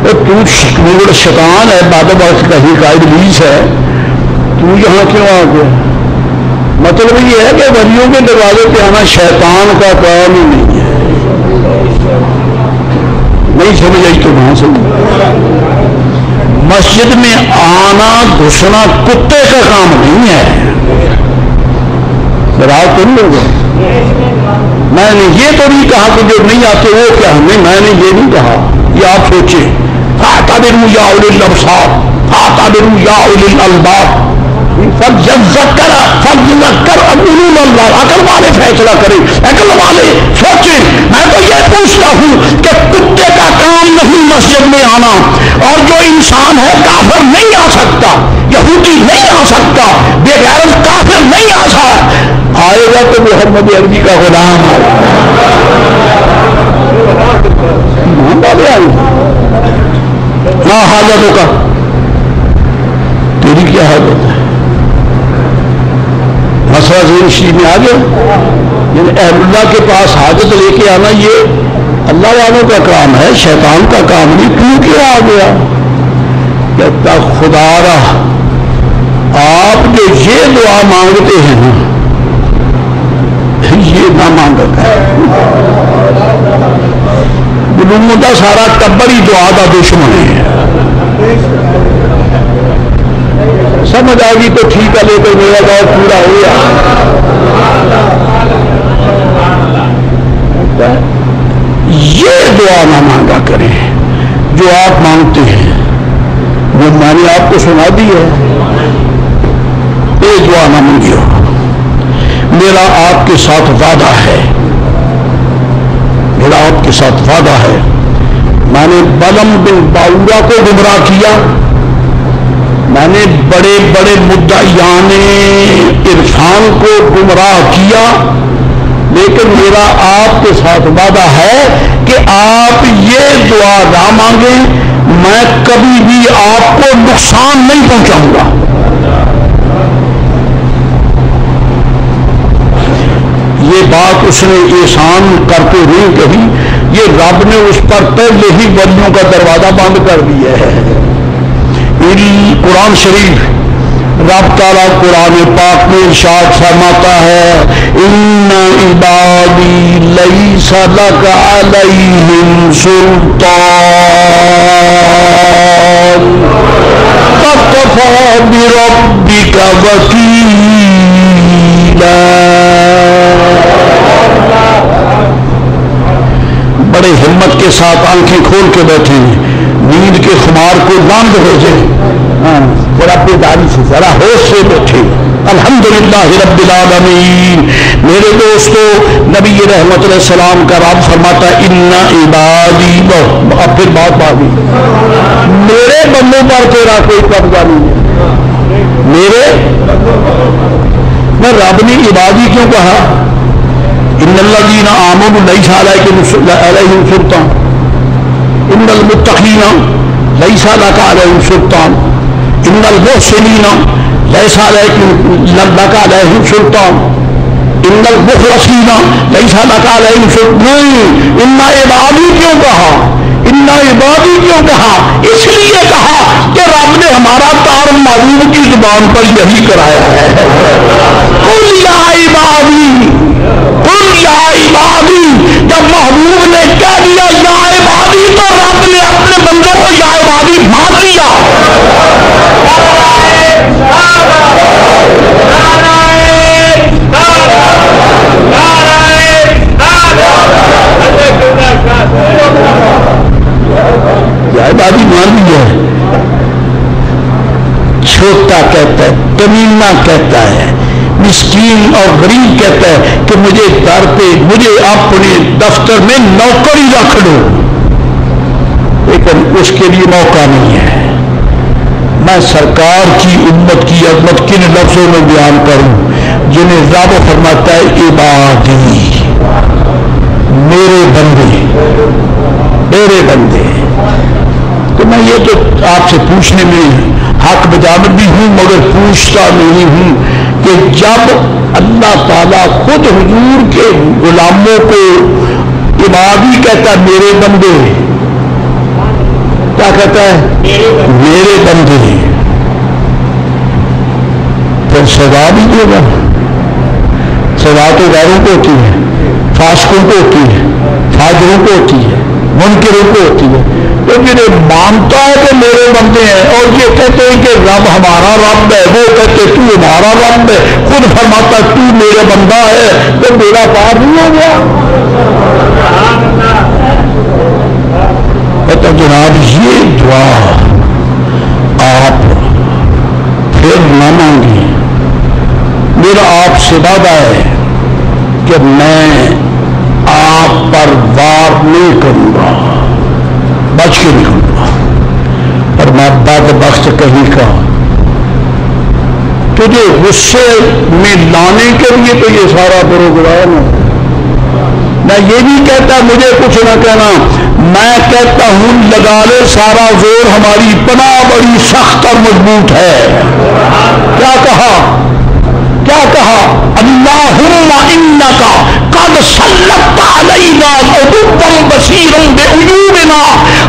تو شیطان ہے، بابا باد بخش کہیں کا ابلیس ہے۔ تو یہاں کیوں آ گیا؟ مطلب یہ ہے کہ ولیوں کے دروازے پہ آنا شیطان کا کام ہی نہیں ہے۔ نہیں سمجھ آئی تو وہاں سے مسجد میں آنا گھسنا کتے کا کام نہیں ہے۔ رات تو نہیں ہوگا میں نے یہ تو نہیں کہا کہ جو نہیں آتے وہ کیا ہمیں؟ میں نے یہ نہیں کہا۔ یہ آپ سوچے تابر یا صاحب ہاں تابر یا الباب کر عقل والے فیصلہ کرے، عقل والے سوچے۔ میں تو یہ پوچھتا ہوں کہ کتے کا کام نہیں مسجد میں آنا، اور جو انسان ہے کافر نہیں آ سکتا، یہودی نہیں آ سکتا، بے غیر کافر نہیں آ سکتا۔ آئے گا تو محمد عربی کا غلام۔ ہاں حالتوں کا۔ تیری کیا حالت ہے؟ مسئلہ زیر شریف میں آ گیا یعنی اہم اللہ کے پاس حاجت لے کے آنا یہ اللہ والوں کا کام ہے، شیطان کا کام نہیں، کیوں کیا آ گیا؟ کہتا خدا رہا آپ جو یہ دعا مانگتے ہیں نا، یہ نہ مانگتا ہے کا سارا ٹبر ہی دعا کا دشمن ہے۔ سمجھ آ گئی تو ٹھیک ہے، لیکن میرا دور پورا ہو گیا۔ یہ دعا نہ مانگا کریں۔ جو آپ مانگتے ہیں، وہ میں نے آپ کو سنا دی ہے۔ یہ دعا نہ مانگیو۔ میرا آپ کے ساتھ وعدہ ہے۔ میرا آپ کے ساتھ وعدہ ہے۔ میں نے بلم بن باورا کو گمراہ کیا۔ میں نے بڑے بڑے مدعیان عرفان کو گمراہ کیا، لیکن میرا آپ کے ساتھ وعدہ ہے کہ آپ یہ دعا نہ مانگیں، میں کبھی بھی آپ کو نقصان نہیں پہنچاؤں گا۔ یہ بات اس نے احسان کرتے ہوئے کہی، یہ رب نے اس پر پہلے ہی ولیوں کا دروازہ بند کر دیا ہے۔ قرآن شریف رب تعالیٰ قرآن پاک میں ارشاد فرماتا ہے ان عبادی لئی سلک علیہم سلطان کفا بربک وکیلا بڑے ہمت کے ساتھ آنکھیں کھول کے بیٹھے ہیں۔ نیند کے خمار کو بند ہو جائے ہاں، اور اپنی داری سے ذرا ہوش سے بیٹھے۔ الحمد للہ رب العالمین۔ میرے دوستو نبی رحمت علیہ السلام کا رب فرماتا ان عبادی اب پھر بات باغی میرے بندوں پر تیرا کوئی قبضہ نہیں ہے۔ میرے؟ میں رب نے عبادی کیوں کہا؟ ان اللہ جی نا آمد نہیں سال ہے کہ سلطان۔ ان المتقین لئی سالہ کا علیہ سلطان ان المحسنین لیسا لك عليهم سلطان. ان المخلصین لیسا لك عليهم سلطان. ان عبادی کیوں کہا؟ ان عبادی کیوں کہا؟ اس لیے کہا کہ رب نے ہمارا تار معلوم کی زبان پر یہی کرایا ہے۔ قل یا عبادی یا عبادی، جب محبوب نے کہہ دیا یا عبادی، تو رب نے اپنے بندوں کو یا عبادی مان لیا بادی مان لیا چھوٹا کہتا ہے کمینا کہتا ہے۔ مسکین اور غریب کہتا ہے کہ مجھے در پہ، مجھے اپنے دفتر میں نوکری رکھ لو لیکن اس کے لیے موقع نہیں ہے۔ میں سرکار کی امت کی عظمت کن لفظوں میں بیان کروں؟ جنہیں رب فرماتا ہے، عبادی۔ میرے بندے میرے بندے۔ تو میں یہ تو آپ سے پوچھنے میں حق بجانب بھی ہوں، مگر پوچھتا نہیں ہوں۔ کہ جب اللہ تعالیٰ خود حضور کے غلاموں کو عبادی کہتا ہے، میرے بندے، کیا کہتا ہے؟ میرے بندے۔ پھر سزا بھی دے گا۔ سزا تو غیروں کو ہوتی ہے فاسکوں کو ہوتی ہے، فاجروں کو ہوتی ہے، منکروں کو ہوتی ہے۔ تو جنہیں مانتا ہے کہ میرے بندے ہیں اور یہ کہتے ہیں کہ رب ہمارا رب ہے، وہ کہتے تو ہمارا رب ہے۔ خود فرماتا تو میرا بندہ ہے۔ تو میرا پار نہیں ہو گیا۔ تو جناب، یہ دعا آپ پھر نہ مانگی میرا آپ سے وعدہ ہے کہ میں آپ پر وار نہیں کروں گا۔ بچ کے نہیں کروں گا میں بد بخت کہیں کا۔ تجھے غصے میں لانے کے لیے تو یہ سارا پروگرام ہے میں یہ بھی کہتا مجھے کچھ نہ کہنا۔ میں کہتا ہوں لگا لے سارا زور ہماری پناہ بڑی سخت اور مضبوط ہے۔ کیا کہا؟ کیا کہا؟ اللہ کا کد سلط علینا بصیروں بے عیوبنا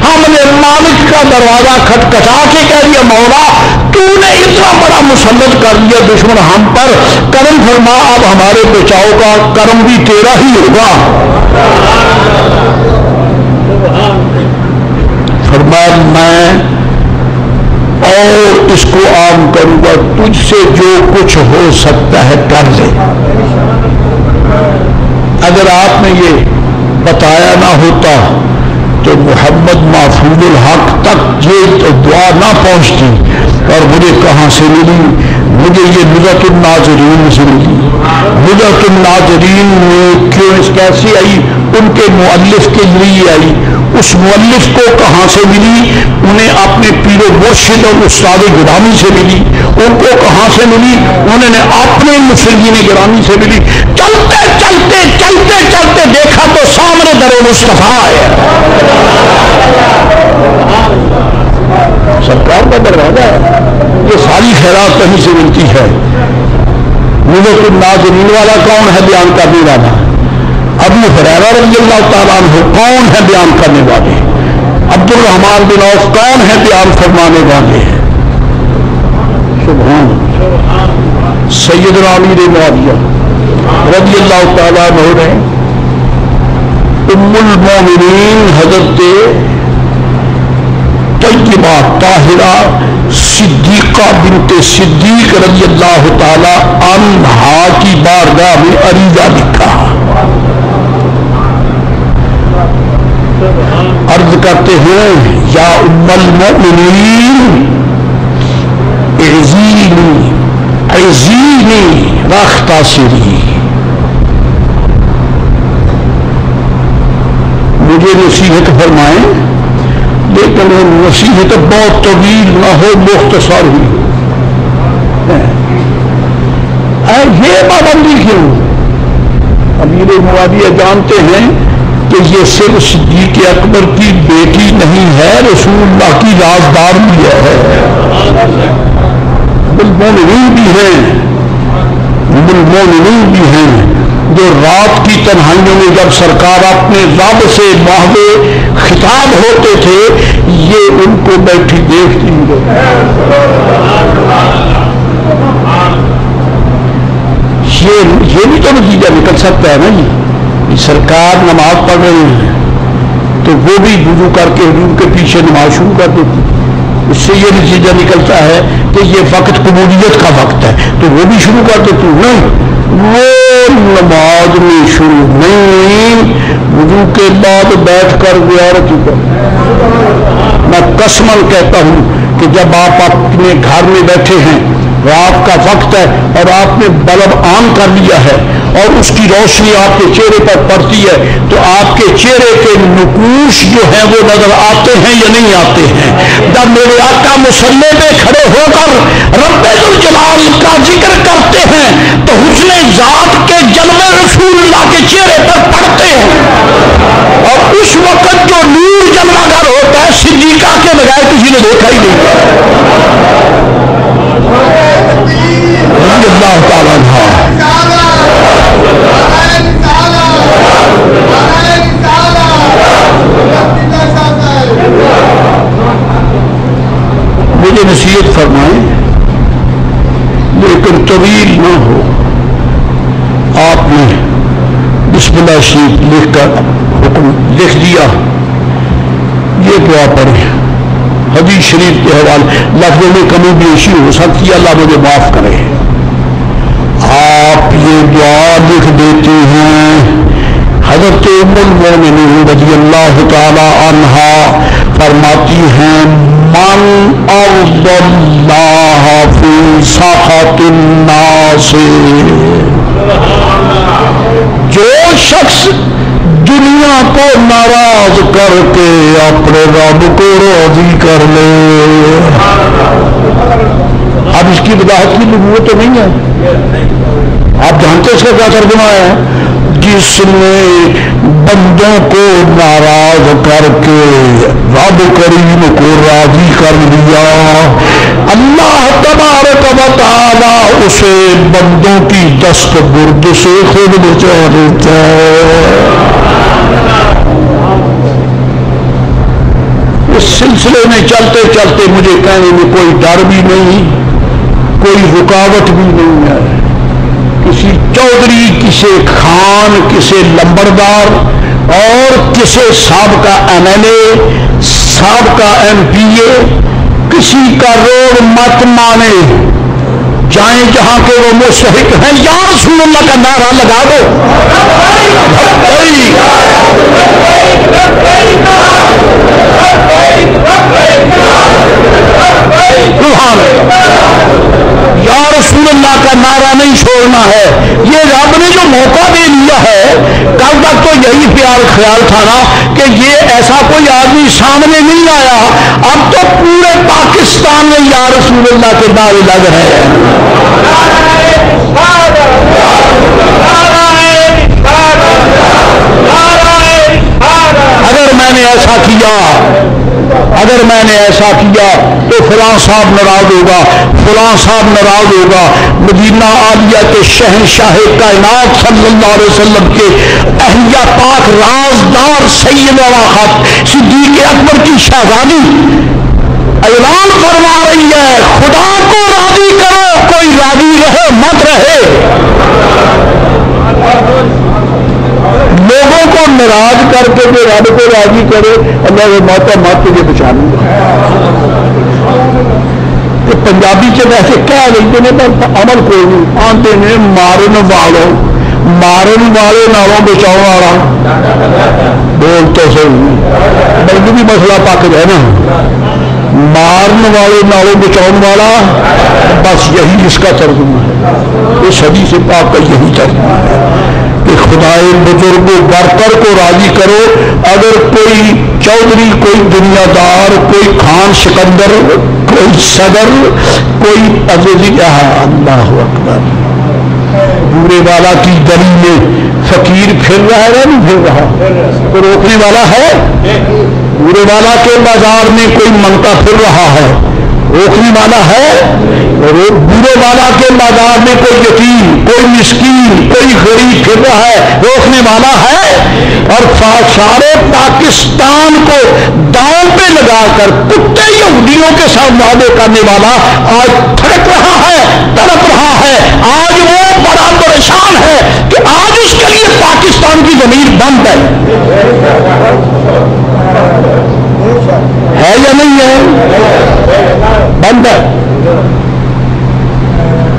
ہم نے مالک کا دروازہ کھٹکھٹا کے کہہ دیا، مولا، تو نے اتنا بڑا مسلط کر لیا دشمن ہم پر کرم فرما، اب ہمارے بچاؤ کا کرم بھی تیرا ہی ہوگا. فرمایا، میں اور اس کو عام کروں گا، تجھ سے جو کچھ ہو سکتا ہے کر لے۔ اگر آپ نے یہ بتایا نہ ہوتا تو محمد محفوظ الحق تک یہ دعا نہ پہنچتی اور مجھے کہاں سے ملی؟ مجھے یہ مدت الناظرین سے ملی۔ مدت الناظرین میں کیوں اس کیسی آئی؟ ان کے مؤلف کے لیے آئی۔ اس مؤلف کو کہاں سے ملی؟ انہیں اپنے پیر و مرشد اور استاد گرامی سے ملی۔ ان کو کہاں سے ملی؟ انہوں نے اپنے مسلمین گرامی سے ملی۔ چلتے چلتے چلتے چلتے دیکھا تو سامنے در مصطفیٰ ہے۔ سرکار کا دروازہ ہے۔ یہ ساری خیرات کہیں سے ملتی ہے؟ مجھے تو ناظرین والا کون ہے بیان کرنے والا؟ ابو حریرہ رضی اللہ تعالیٰ عنہ کون ہے بیان کرنے والے؟ عبد الرحمان بن عوف کون ہے بیان فرمانے والے؟ سبحان سید رامی نے معاویہ رضی اللہ تعالیٰ عنہ نے ام المومنین حضرت طیبہ طاہرہ صدیقہ بنت صدیق رضی اللہ تعالی عنہا کی بارگاہ میں عریضہ لکھا۔ عرض کرتے ہیں، یا ام المؤمنین، اعزینی اعزینی رختہ سری۔ مجھے نصیحت فرمائیں، لیکن نصیحت بہت طویل، نہ ہو، مختصر ہوئی۔ یہ پابندی کیوں؟ امیر معاویہ جانتے ہیں کہ یہ صرف صدیق اکبر کی بیٹی نہیں ہے، رسول اللہ کی رازدار بھی ہے۔ بالمومنین بھی ہیں۔ بالمومنین بھی ہیں۔ جو رات کی تنہائیوں میں جب سرکار اپنے رب سے محبے خطاب ہوتے تھے، یہ ان کو بیٹھی دیکھتی یہ بھی تو نتیجہ نکل سکتا ہے نا جی۔ سرکار نماز پڑھ رہے ہیں، تو وہ بھی وضو کر کے حضور کے پیچھے نماز شروع کر دیتی۔ اس سے یہ نتیجہ نکلتا ہے کہ یہ وقت قبولیت کا وقت ہے، تو وہ بھی شروع کر دیتی۔ نہیں، وہ نماز میں شروع نہیں وضو کے بعد بیٹھ کر زیارت کر میں کسمل کہتا ہوں کہ جب آپ اپنے گھر میں بیٹھے ہیں رات کا وقت ہے اور آپ نے بلب آن کر لیا ہے اور اس کی روشنی آپ کے چہرے پر پڑتی ہے، تو آپ کے چہرے کے نقوش جو ہیں وہ نظر آتے ہیں یا نہیں آتے ہیں؟ جب میرے آقا مسلح پہ کھڑے ہو کر رب الجلال کا ذکر کرتے ہیں، تو حسن ذات کے جلوے رسول اللہ کے چہرے پر پڑتے ہیں۔ اور اس وقت جو نور جلوہ گر ہوتا ہے، صدیقہ کے بغیر کسی نے دیکھا ہی نہیں۔ اللہ تعالیٰ مجھے نصیحت فرمائیں، لیکن طویل نہ ہو۔ آپ نے بسم اللہ شریف لکھ کر حکم لکھ دیا۔ یہ دعا پڑھیں۔ حدیث شریف کے حوالے لفظوں میں کمی بیشی ہو سکتی ہے، اللہ مجھے معاف کرے۔ آپ یہ دعا لکھ دیتے ہیں۔ حضرت المومنین رضی اللہ تعالی عنہا فرماتی ہیں، من ارض اللہ فی ساخت الناس. جو شخص دنیا کو ناراض کر کے اپنے رب کو راضی کر لے۔ اب اس کی وضاحت کی نبوت تو نہیں ہے۔ آپ جانتے اس کا کیا ترجمہ ہے؟ جس نے بندوں کو ناراض کر کے رب کریم کو راضی کر لیا۔ اللہ تبارک و تعالی اسے بندوں کی دست برد سے خود بچا دیتا ہے۔ اس سلسلے میں چلتے چلتے مجھے کہنے میں کوئی ڈر بھی نہیں، کوئی رکاوٹ بھی نہیں ہے۔ کسی چودھری کسی خان کسی لمبردار اور کسی سابقہ ایم ایل اے، سابقہ ایم پی اے، کسی کا روڈ مت مانے۔ جائیں جہاں کے وہ مستحق ہیں۔ یا رسول اللہ کا نعرہ لگا دو۔ یا رسول اللہ کا نعرہ نہیں چھوڑنا ہے۔ یہ رب نے جو موقع دے لیا ہے، کل تک تو یہی پیار خیال تھا نا کہ یہ ایسا کوئی آدمی سامنے نہیں آیا۔ اب تو پورے پاکستان میں یا رسول اللہ کے نعرے لگ رہے ہیں۔ اگر میں نے ایسا کیا اگر میں نے ایسا کیا تو فلاں صاحب ناراض ہوگا، فلاں صاحب ناراض ہوگا۔ مدینہ عالیہ کے شہنشاہ کائنات صلی اللہ علیہ وسلم کے اہلیہ پاک رازدار سید خط صدیق اکبر کی شہزادی اعلان فرما رہی ہے، خدا کو راضی کرو، کوئی راضی رہے، مت رہے۔ لوگوں کو ناراض کر کے جو رب کو راضی کرے، اللہ وہ موتا مت تجھے بچا لوں کہ پنجابی چ ویسے کہہ لیتے ہیں پر عمل کوئی نہیں۔ آتے نے مارن والوں، مارن والے نالوں بچاؤ والا۔ بول تو صحیح بلکہ بھی مسئلہ پک جائے نا مارن والے نالوں بچاؤ والا، بس یہی اس کا ترجمہ ہے۔ اس صدی سے پاک کا یہی ترجمہ ہے۔ کہ خدا بزرگ برتر کو راضی کرو۔ اگر کوئی چودھری، کوئی دنیا دار، کوئی خان سکندر، کوئی صدر، کوئی عزیزی اللہ اکبر۔ بورے والا کی گلی میں فقیر پھر رہا ہے نہیں پھر رہا؟ کوئی روکنے والا ہے؟ بورے والا کے بازار میں کوئی منگتا پھر رہا ہے؟ روکنے والا ہے برے والا کے بازار میں کوئی یتیم، کوئی مسکین، کوئی غریب پھر رہا ہے، روکنے والا ہے۔ اور سارے پاکستان کو داؤں پہ لگا کر کتے یہودیوں کے ساتھ وعدے کرنے والا آج تھڑک رہا ہے، تڑپ رہا ہے۔ آج وہ بڑا پریشان ہے کہ آج اس کے لیے پاکستان کی زمین بند ہے۔ ہے یا نہیں ہے؟ بند ہے۔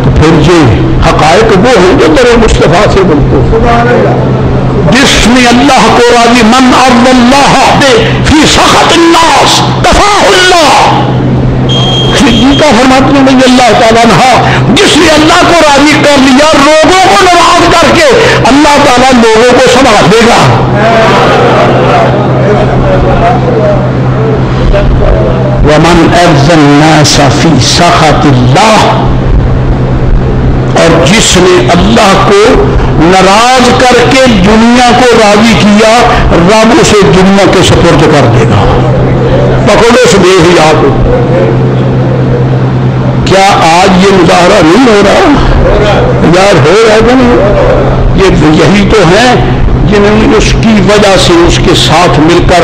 تو پھر یہ حقائق وہ ہیں جو تیرے مصطفیٰ سے بنتے جس میں اللہ کو راضی، من اب اللہ فی سخت الناس دفاع اللہ۔ جی، کا فرماتے ہیں اللہ تعالیٰ نے جس نے اللہ کو راضی کر لیا، لوگوں کو نواز کر کے اللہ تعالیٰ لوگوں کو سنبھال دے گا۔ ومن الناس فی سخط اللہ اور جس نے اللہ کو ناراض کر کے دنیا کو راضی کیا، رب اسے دنیا کے سپرد کر دے گا۔ پکڑے سے دیکھ یاد کیا آج یہ مظاہرہ نہیں ہو رہا؟ یار ہو رہا کہ نہیں؟ یہ یہی تو ہے جنہوں اس کی وجہ سے اس کے ساتھ مل کر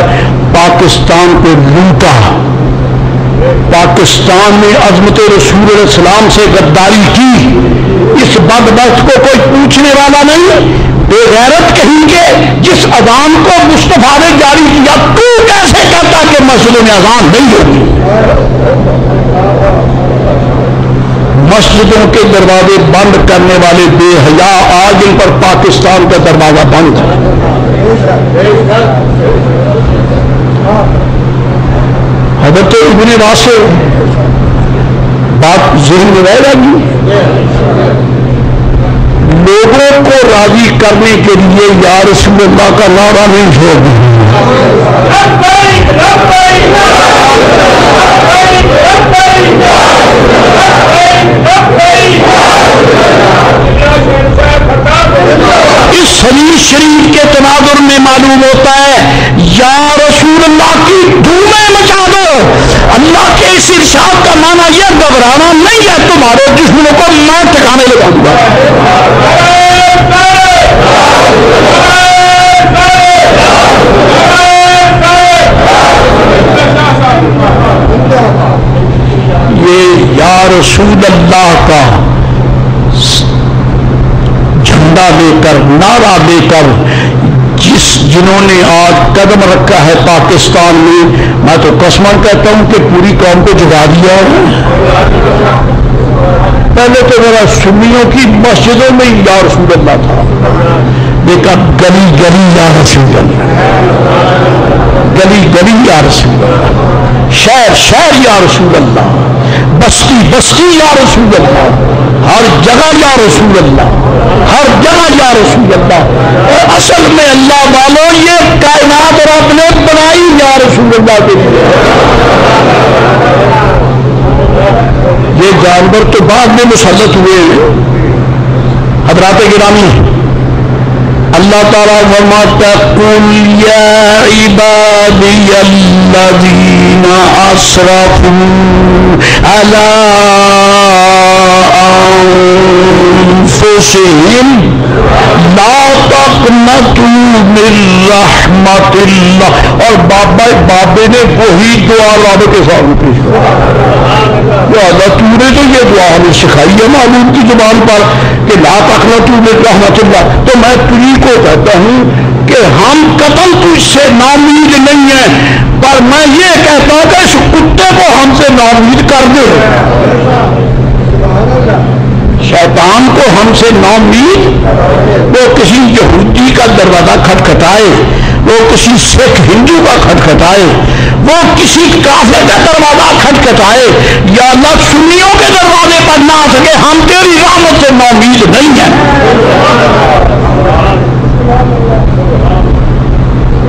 پاکستان کو لوٹا۔ پاکستان میں عظمت رسول السلام سے غداری کی۔ اس بد بخت کو کوئی پوچھنے والا نہیں۔ بے غیرت کہیں گے جس اذان کو مصطفیٰ نے جاری کیا، تو کیسے کہتا کہ مسجد میں اذان نہیں ہوگی؟ مسجدوں کے دروازے بند کرنے والے بے حیا آج ان پر پاکستان کا دروازہ بند ہے حضرت ابن واسے بات ذہن میں رہ گی لوگوں کو راضی کرنے کے لیے یا رسول اللہ کا نعرہ نہیں چھوڑ دیں اس حدیث شریف کے تناظر میں معلوم ہوتا ہے، یا رسول اللہ کی دھومیں مچا دو۔ اللہ کے اس ارشاد کا معنی یہ گھبرانا نہیں ہے تمہارے دشمنوں کو میں ٹھکانے لگاؤں گا یہ یا رسول اللہ کا جھنڈا لے کر، نعرہ دے کر، جس جنہوں نے آج قدم رکھا ہے پاکستان میں میں تو کسمن کہتا ہوں کہ پوری قوم کو جگا دیا پہلے تو میرا سنیوں کی مسجدوں میں ہی یا رسول اللہ تھا۔ لیکن گلی گلی یا رسول اللہ۔ گلی گلی یا رسول اللہ۔ شہر شہر یا رسول اللہ۔ بستی بستی یا رسول اللہ، ہر جگہ یا رسول اللہ، ہر جگہ یا رسول اللہ۔ اصل میں اللہ والوں یہ کائنات اور اپنے بنائی یا رسول اللہ کے لیے۔ یہ جانور تو بعد میں مسلط ہوئے۔ حضرات گرامی اللہ تعالیٰ فرماتا قل یا عبادی الذین اسرفوا علی انفسهم لا تقنطوا من رحمت اللہ اور بابا بابے نے وہی دعا رب کے سامنے پیش کر تو نے تو یہ دعا ہمیں سکھائی ہے معلوم کی زبان پر کہ لا تقنطوا من رحمت اللہ تو میں تجھ کو کہتا ہوں کہ ہم قتل تجھ سے نامید نہیں ہیں، پر میں یہ کہتا ہوں کہ اس کتے کو ہم سے نامید کر دے شیطان کو ہم سے نامید، وہ کسی یہودی کا دروازہ کھٹکھٹائے، وہ کسی سکھ ہندو کا کھٹکھٹائے، وہ کسی کافر کا دروازہ کھٹکھٹائے۔ یا اللہ، سنیوں کے دروازے پر نہ آ سکے، ہم تیری رحمت سے نامید نہیں ہیں۔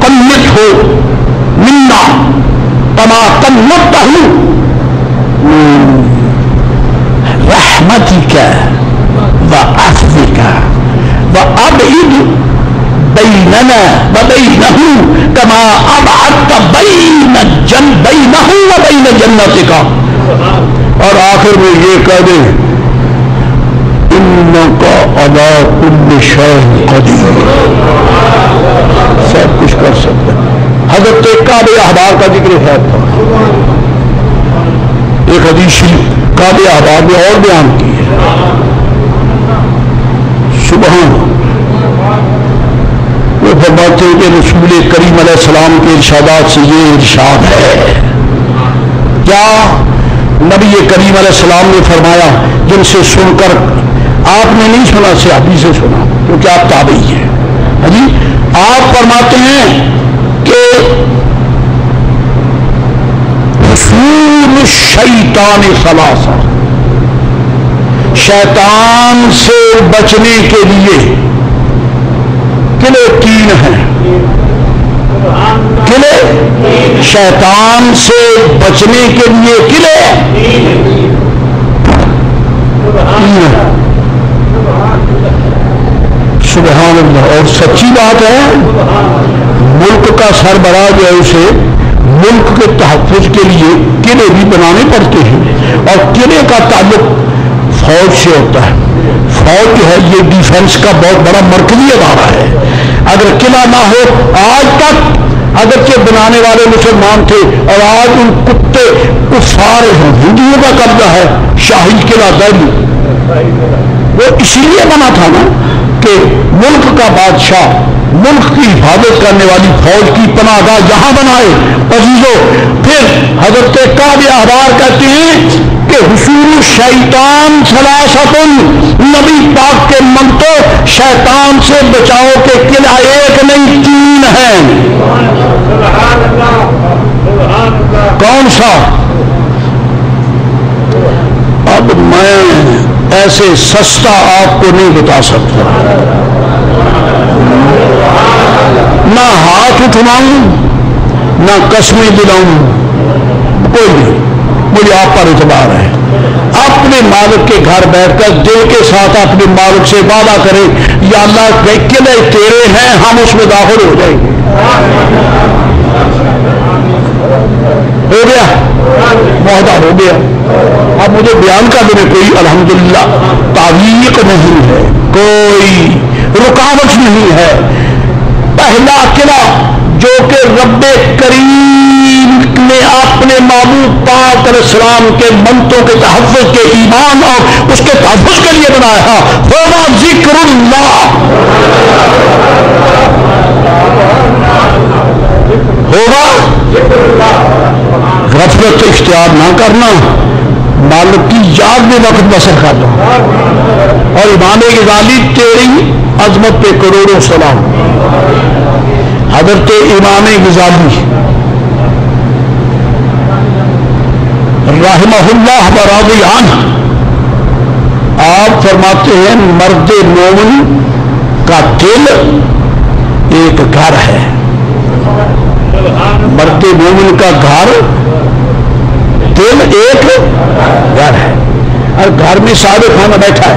کنت ہو، منا تما کنت ہوں رحمتك وعفوك وأبعد بيننا وبينه كما أبعدت بين بينه وبين جنتك اور آخر میں یہ کہہ دے ان کا ادا کل شہ قدیر سب کچھ کر سکتے حضرت کعبے احبار کا ذکر ہے ایک حدیث کعبے احباب نے اور بیان کی ہے سبحان وہ فرماتے ہیں کہ رسول کریم علیہ السلام کے ارشادات سے یہ ارشاد ہے۔ کیا نبی کریم علیہ السلام نے فرمایا جن سے سن کر آپ نے نہیں سنا سیابی سے سنا، کیونکہ آپ تابعی ہیں۔ ہاں جی آپ فرماتے ہیں کہ شیطان خلاصہ۔ شیطان سے بچنے کے لیے قلعے تین ہیں۔ قلعے شیطان سے بچنے کے لیے قلعے سبحان اللہ، اور سچی بات ہے، ملک کا سربراہ جو ہے اسے۔ ملک کے تحفظ کے لیے قلعے بھی بنانے پڑتے ہیں۔ اور قلعے کا تعلق فوج سے ہوتا ہے۔ فوج جو ہے یہ ڈیفنس کا بہت بڑا مرکزی ادارہ ہے۔ اگر قلعہ نہ ہو، آج تک اگرچہ بنانے والے مسلمان تھے، اور آج ان کتے، کفار ہیں، ہندوؤں کا قبضہ ہے شاہی قلعہ دہلی۔ وہ اسی لیے بنا تھا نا کہ ملک کا بادشاہ ملک کی حفاظت کرنے والی فوج کی پناہ گاہ جہاں بنائے۔ عزیزو پھر حضرت کاب احبار کہتے ہیں کہ حصول شیطان سلاستن نبی پاک کے منتو، شیطان سے بچاؤ کے قلعہ ایک نہیں تین ہیں کون سا؟ اب میں ایسے سستا آپ کو نہیں بتا سکتا۔ نہ ہاتھ اٹھواؤں نہ کسمیں دلاؤں، کوئی نہیں۔ مجھے آپ پر اعتبار ہے۔ اپنے مالک کے گھر بیٹھ کر دل کے ساتھ اپنے مالک سے وعدہ کرے یا اللہ قلعے تیرے ہیں، ہم اس میں داخل ہو جائیں گے۔ ہو گیا؟ معاہدہ ہو گیا۔ اب مجھے بیان کا دیں کوئی، الحمدللہ، تعویق نہیں ہے۔ کوئی رکاوٹ نہیں ہے۔ پہلا قلعہ جو کہ رب کریم نے اپنے معبود پاک علیہ السلام کے منتوں کے تحفظ کے ایمان اور اس کے تحفظ کے لیے بنایا ہوگا ذکر اللہ ہوگا؟ غفلت اختیار نہ کرنا۔ مالک کی یاد میں وقت بسر کر لو اور امام غزالی تیری عظمت پہ کروڑوں سلام۔ حضرت امام غزالی۔ رحمہ اللہ براضی عنہ۔ آپ فرماتے ہیں، مرد مومن کا دل ایک گھر ہے۔ مرد مومن کا گھر، دل ایک گھر ہے۔ اور گھر میں سارے کھانا بیٹھا ہے۔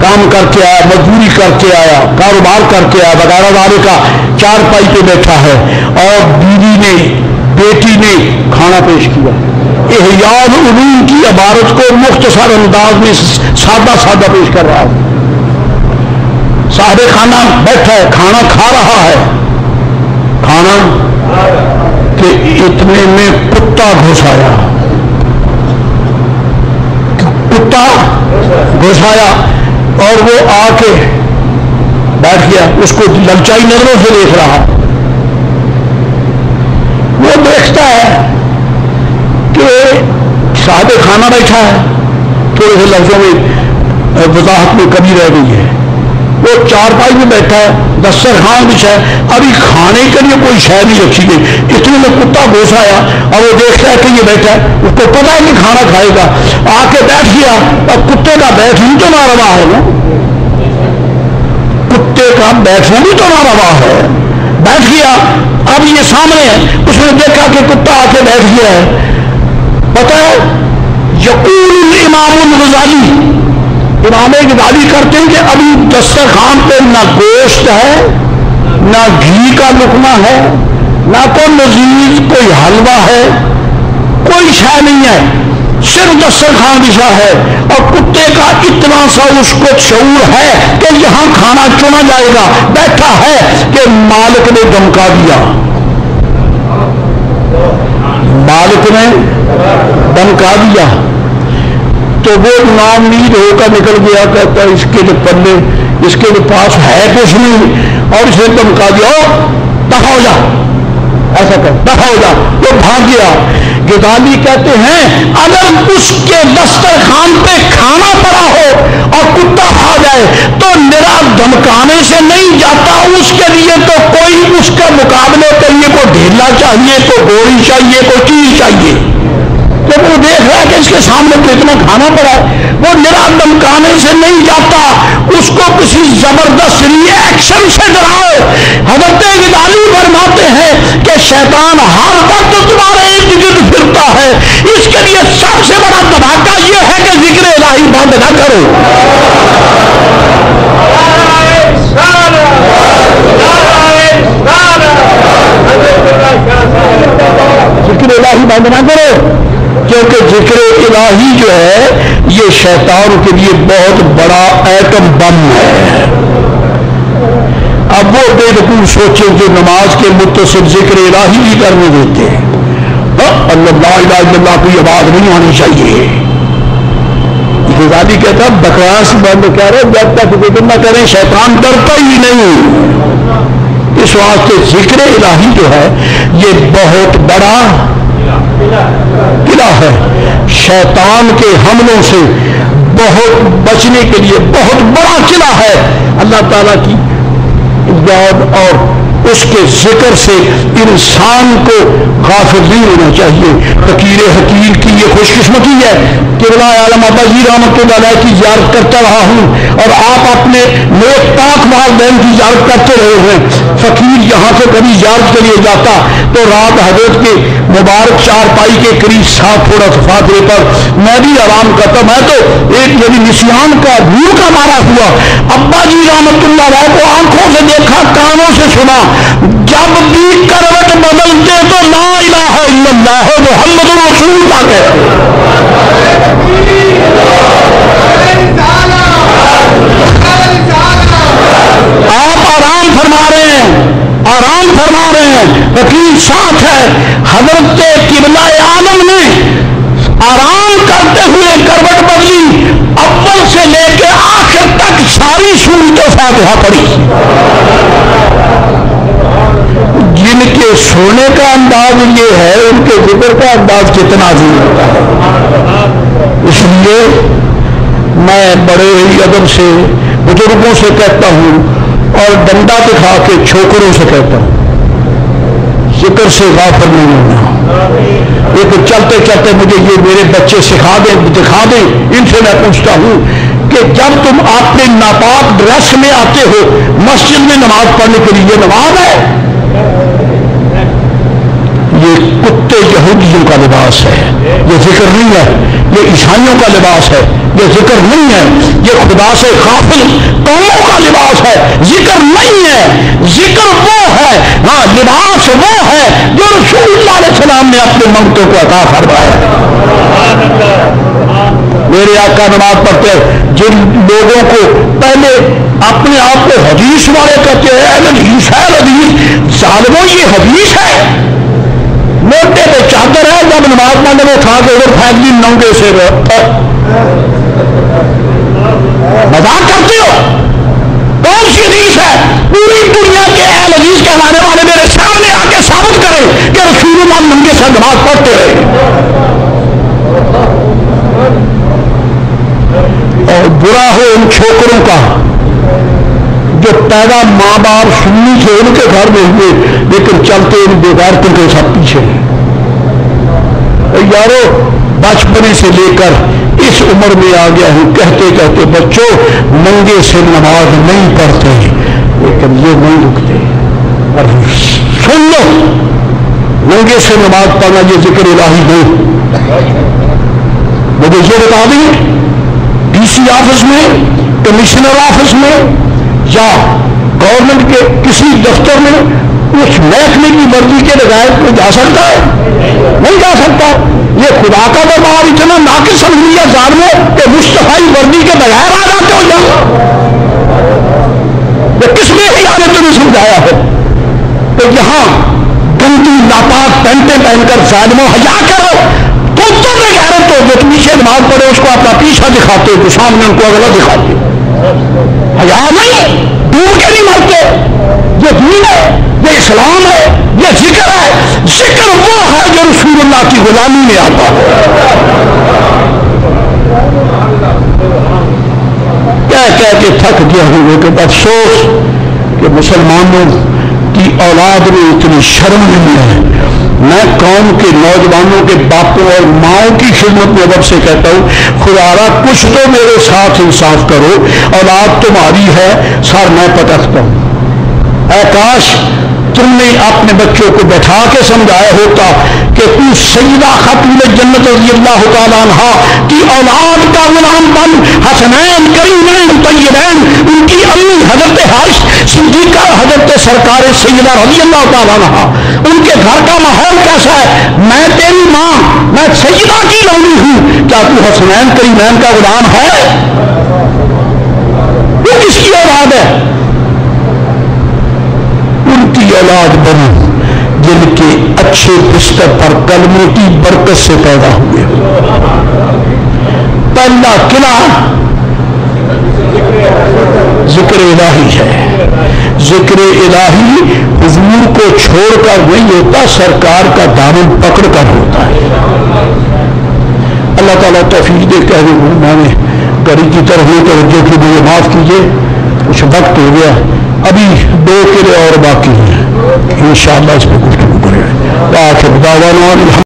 کام کر کے آیا، مزدوری کر کے آیا، کاروبار کر کے آیا، وغیرہ والے کا چار پائی پہ بیٹھا ہے۔ اور بیوی نے، بیٹی نے کھانا پیش کیا احیاء علوم کی عبارت کو مختصر انداز میں سادہ سادہ پیش کر رہا ہوں۔ صاحب کھانا بیٹھا ہے، کھانا کھا رہا ہے۔ کھانا کہ اتنے میں کتا گھسایا کتا گھسایا اور وہ آ کے بیٹھ گیا۔ اس کو للچائی نظروں سے دیکھ رہا۔ وہ دیکھتا ہے کہ صاحب کھانا بیٹھا ہے۔ تھوڑے سے لفظوں میں وضاحت میں کمی رہ گئی ہے۔ وہ چار پائی میں بیٹھا ہے، دستر خان بھی ہے۔ ابھی کھانے کے لیے کوئی شہ نہیں رکھی گئی۔ اتنے میں کتا گھوس آیا اور وہ دیکھتا ہے کہ یہ بیٹھا ہے۔ اس کو پتا ہے کہ کھانا کھائے گا۔ آ کے بیٹھ گیا۔ اور کتے کا بیٹھنا تو نہ روا ہے نا۔ کتے کا بیٹھنا بھی تو نہ روا ہے۔ بیٹھ گیا۔ اب یہ سامنے ہے۔ اس نے دیکھا کہ کتا آ کے بیٹھ گیا ہے۔ پتا ہے یقول امام الغزالی امام غزالی کرتے ہیں کہ ابھی دسترخوان پہ نہ گوشت ہے، نہ گھی کا لکما ہے، نہ کوئی مزید کوئی حلوہ ہے، کوئی شہ نہیں ہے۔ صرف دسترخوان بچھا ہے۔ اور کتے کا اتنا سا اس کو شعور ہے کہ یہاں کھانا چنا جائے گا، بیٹھا ہے کہ مالک نے دمکا دیا۔ مالک نے دمکا دیا۔ تو وہ نامید ہو کر نکل گیا، کہتا ہے اس کے لیے پلے، اس کے لیے پاس ہے کچھ نہیں، اور اسے تم کہا دیا دفاع ہو جا۔ ایسا کر دفاع ہو جا۔ وہ بھاگ گیا۔ گدالی کہتے ہیں، اگر اس کے دسترخوان پہ کھانا پڑا ہو اور کتا آ جائے، تو میرا دھمکانے سے نہیں جاتا، اس کے لیے تو اس کے مقابلے کے لیے کوئی ڈھیلا چاہیے، کوئی گولی چاہیے، کوئی چیز چاہیے۔ جب وہ دیکھ رہا ہے کہ اس کے سامنے تو اتنا کھانا پڑا ہے۔ وہ میرا دمکانے سے نہیں جاتا۔ اس کو کسی زبردست ریئیکشن سے ڈراؤ۔ حضرت گدالی فرماتے ہیں کہ شیطان ہر وقت تمہارے ارد گرد پھرتا ہے۔ اس کے لیے سب سے بڑا دھماکہ یہ ہے کہ ذکر الہی بند نہ کرو۔ ذکر الہی بند نہ کرو، کیونکہ ذکر الہی جو ہے، یہ شیطان کے لیے بہت بڑا ایٹم بم ہے۔ اب وہ بے رکو سوچے جو نماز کے متصر ذکر الہی بھی کرنے دیتے ہیں۔ ہاں، اللہ الہ الا اللہ، کوئی آواز نہیں آنی چاہیے۔ غزالی کہتا بکواس بند کہہ رہے جب تک ذکر نہ کریں، شیطان ڈرتا ہی نہیں۔ اس واسطے ذکر الہی جو ہے، یہ بہت بڑا قلعہ ہے۔ شیطان کے حملوں سے بہت بچنے کے لیے بہت بڑا قلعہ ہے۔ اللہ تعالیٰ کی یاد اور اس کے ذکر سے انسان کو غافل نہیں ہونا چاہیے۔ فقیر حکیر کی یہ خوش قسمتی ہے کہ بلا عالم ابا جی رحمت اللہ کی زیارت کرتا رہا ہوں اور آپ اپنے نیک پاک والدین کی زیارت کرتے رہے ہیں فقیر یہاں سے کبھی زیارت کے لیے جاتا تو رات حضرت کے مبارک چار پائی کے قریب ساتھ تھوڑا سا فاطرے پر میں بھی آرام کرتا میں تو ایک یعنی نسیان کا دور کا مارا ہوا۔ ابا جی رحمت اللہ کو آنکھوں سے دیکھا، کانوں سے سنا۔ جب بھی کروٹ بدلتے تو لا الہ الا اللہ محمد رسول کا کہتے آپ آرام فرما رہے ہیں، آرام فرما رہے ہیں، وکیل ساتھ ہے۔ حضرت قبلہ عالم نے آرام کرتے ہوئے کروٹ بدلی، اول سے لے کے آخر تک ساری سورتوں فاتحہ پڑی جن کے سونے کا انداز یہ ہے، ان کے ذکر کا انداز کتنا عظیم ہوتا ہے۔ اس لیے میں بڑے ہی ادب سے، بزرگوں سے کہتا ہوں اور ڈنڈا دکھا کے چھوکروں سے کہتا ہوں۔ ذکر سے غافر نہیں ہونا۔ لیکن چلتے چلتے مجھے یہ میرے بچے سکھا دیں، دکھا دیں۔ ان سے میں پوچھتا ہوں کہ جب تم اپنے ناپاک ڈریس میں آتے ہو، مسجد میں نماز پڑھنے کے لیے نماز ہے؟ یہ کتے یہودیوں کا لباس ہے، یہ ذکر نہیں ہے، یہ عیسائیوں کا لباس ہے، یہ ذکر نہیں ہے، یہ خدا سے غافل قوموں کا لباس ہے، ذکر نہیں ہے، ذکر وہ ہے ہاں لباس وہ ہے جو رسول اللہ علیہ السلام نے اپنے منگتوں کو عطا فرمایا۔ میرے آقا نماز پڑھتے جن لوگوں کو پہلے اپنے آپ کو حدیث والے کہتے ہیں حدیث ہے، حدیث ظالموں، یہ حدیث ہے۔ موٹے پہ چادر ہے، جب نماز پڑھنے میں کھا کے ادھر پھینک دی، ننگے سے مزاق کرتے ہو؟ کون سی حدیث ہے؟ پوری دنیا کے اہل حدیث کہلانے والے میرے سامنے آ کے ثابت کریں کہ رسول اللہ ننگے سے نماز پڑھتے رہے۔ اور برا ہو ان چھوکروں کا۔ جو پیدا ماں باپ سنی تھے ان کے گھر میں ہوئے، لیکن چلتے ان بےغیر کے سب پیچھے۔ یارو، بچپنے سے لے کر اس عمر میں آ گیا ہوں، کہتے کہتے بچوں، ننگے سے نماز نہیں پڑھتے، لیکن یہ نہیں رکتے۔ سن لو، ننگے سے نماز پڑھنا یہ ذکر الہی نہیں مجھے یہ بتا دیں ڈی سی آفس میں، کمشنر آفس میں یا گورنمنٹ کے کسی دفتر میں اس محکمے کی مرضی کے بغیر کوئی جا سکتا ہے؟ نہیں جا سکتا۔ یہ خدا کا دربار اتنا ناقص سمجھ لیا جانو کہ مستفائی وردی کے بغیر آ جاتے ہو جاؤ کس میں ہی آنے تمہیں سمجھایا ہے؟ تو یہاں گندی ناپاک پینٹیں پہن کر ظالموں حیا کرو۔ کتوں میں کہہ رہے تو جو پیچھے نماز پڑھے اس کو اپنا پیچھا دکھاتے تو سامنے ان کو اگلا دکھاتے۔ حیا نہیں ڈوب کے نہیں مرتے۔ یہ دین ہے، یہ اسلام ہے، یہ ذکر ہے۔ ذکر وہ ہے جو رسول اللہ کی غلامی میں آتا ہے۔ کہہ کہہ کے تھک گیا ہوں لیکن افسوس کہ مسلمانوں کی اولاد میں اتنی شرم نہیں ہے۔ میں قوم کے نوجوانوں کے باپوں اور ماؤں کی خدمت میں ادب سے کہتا ہوں خدا کچھ تو میرے ساتھ انصاف کرو اولاد تمہاری ہے، سر میں پٹکتا ہوں اے کاش تم نے اپنے بچوں کو بیٹھا کے سمجھایا ہوتا کہ تو سیدہ خاتون جنت رضی اللہ تعالیٰ عنہ کی اولاد کا غلام بن، حسنین، کریمین، طیبین، ان کی امی حضرت حرش صدیقہ حضرت سرکار سیدہ رضی اللہ تعالیٰ عنہ ان کے گھر کا ماحول کیسا ہے؟ میں تیری ماں، میں سیدہ کی لونی ہوں۔ کیا تو حسنین، کریمین کا غلام ہے؟ وہ کس کی اولاد ہے؟ اولاد بنی، جن کے اچھے بستر پر کلموں کی برکت سے پیدا ہوئے۔ پہلا قلعہ ذکر الہی ہے۔ ذکر الہی حضور کو چھوڑ کر نہیں ہوتا، سرکار کا دامن پکڑ کر ہوتا ہے۔ اللہ تعالیٰ تفریح دے کہہ رہے میں نے گڑی کی طرف لے کر جو کہ مجھے معاف کیجیے کچھ وقت ہو گیا، ابھی دو قلعے اور باقی ہیں۔ إن شاء الله اسمكم كلكم يعني. لكن بعضنا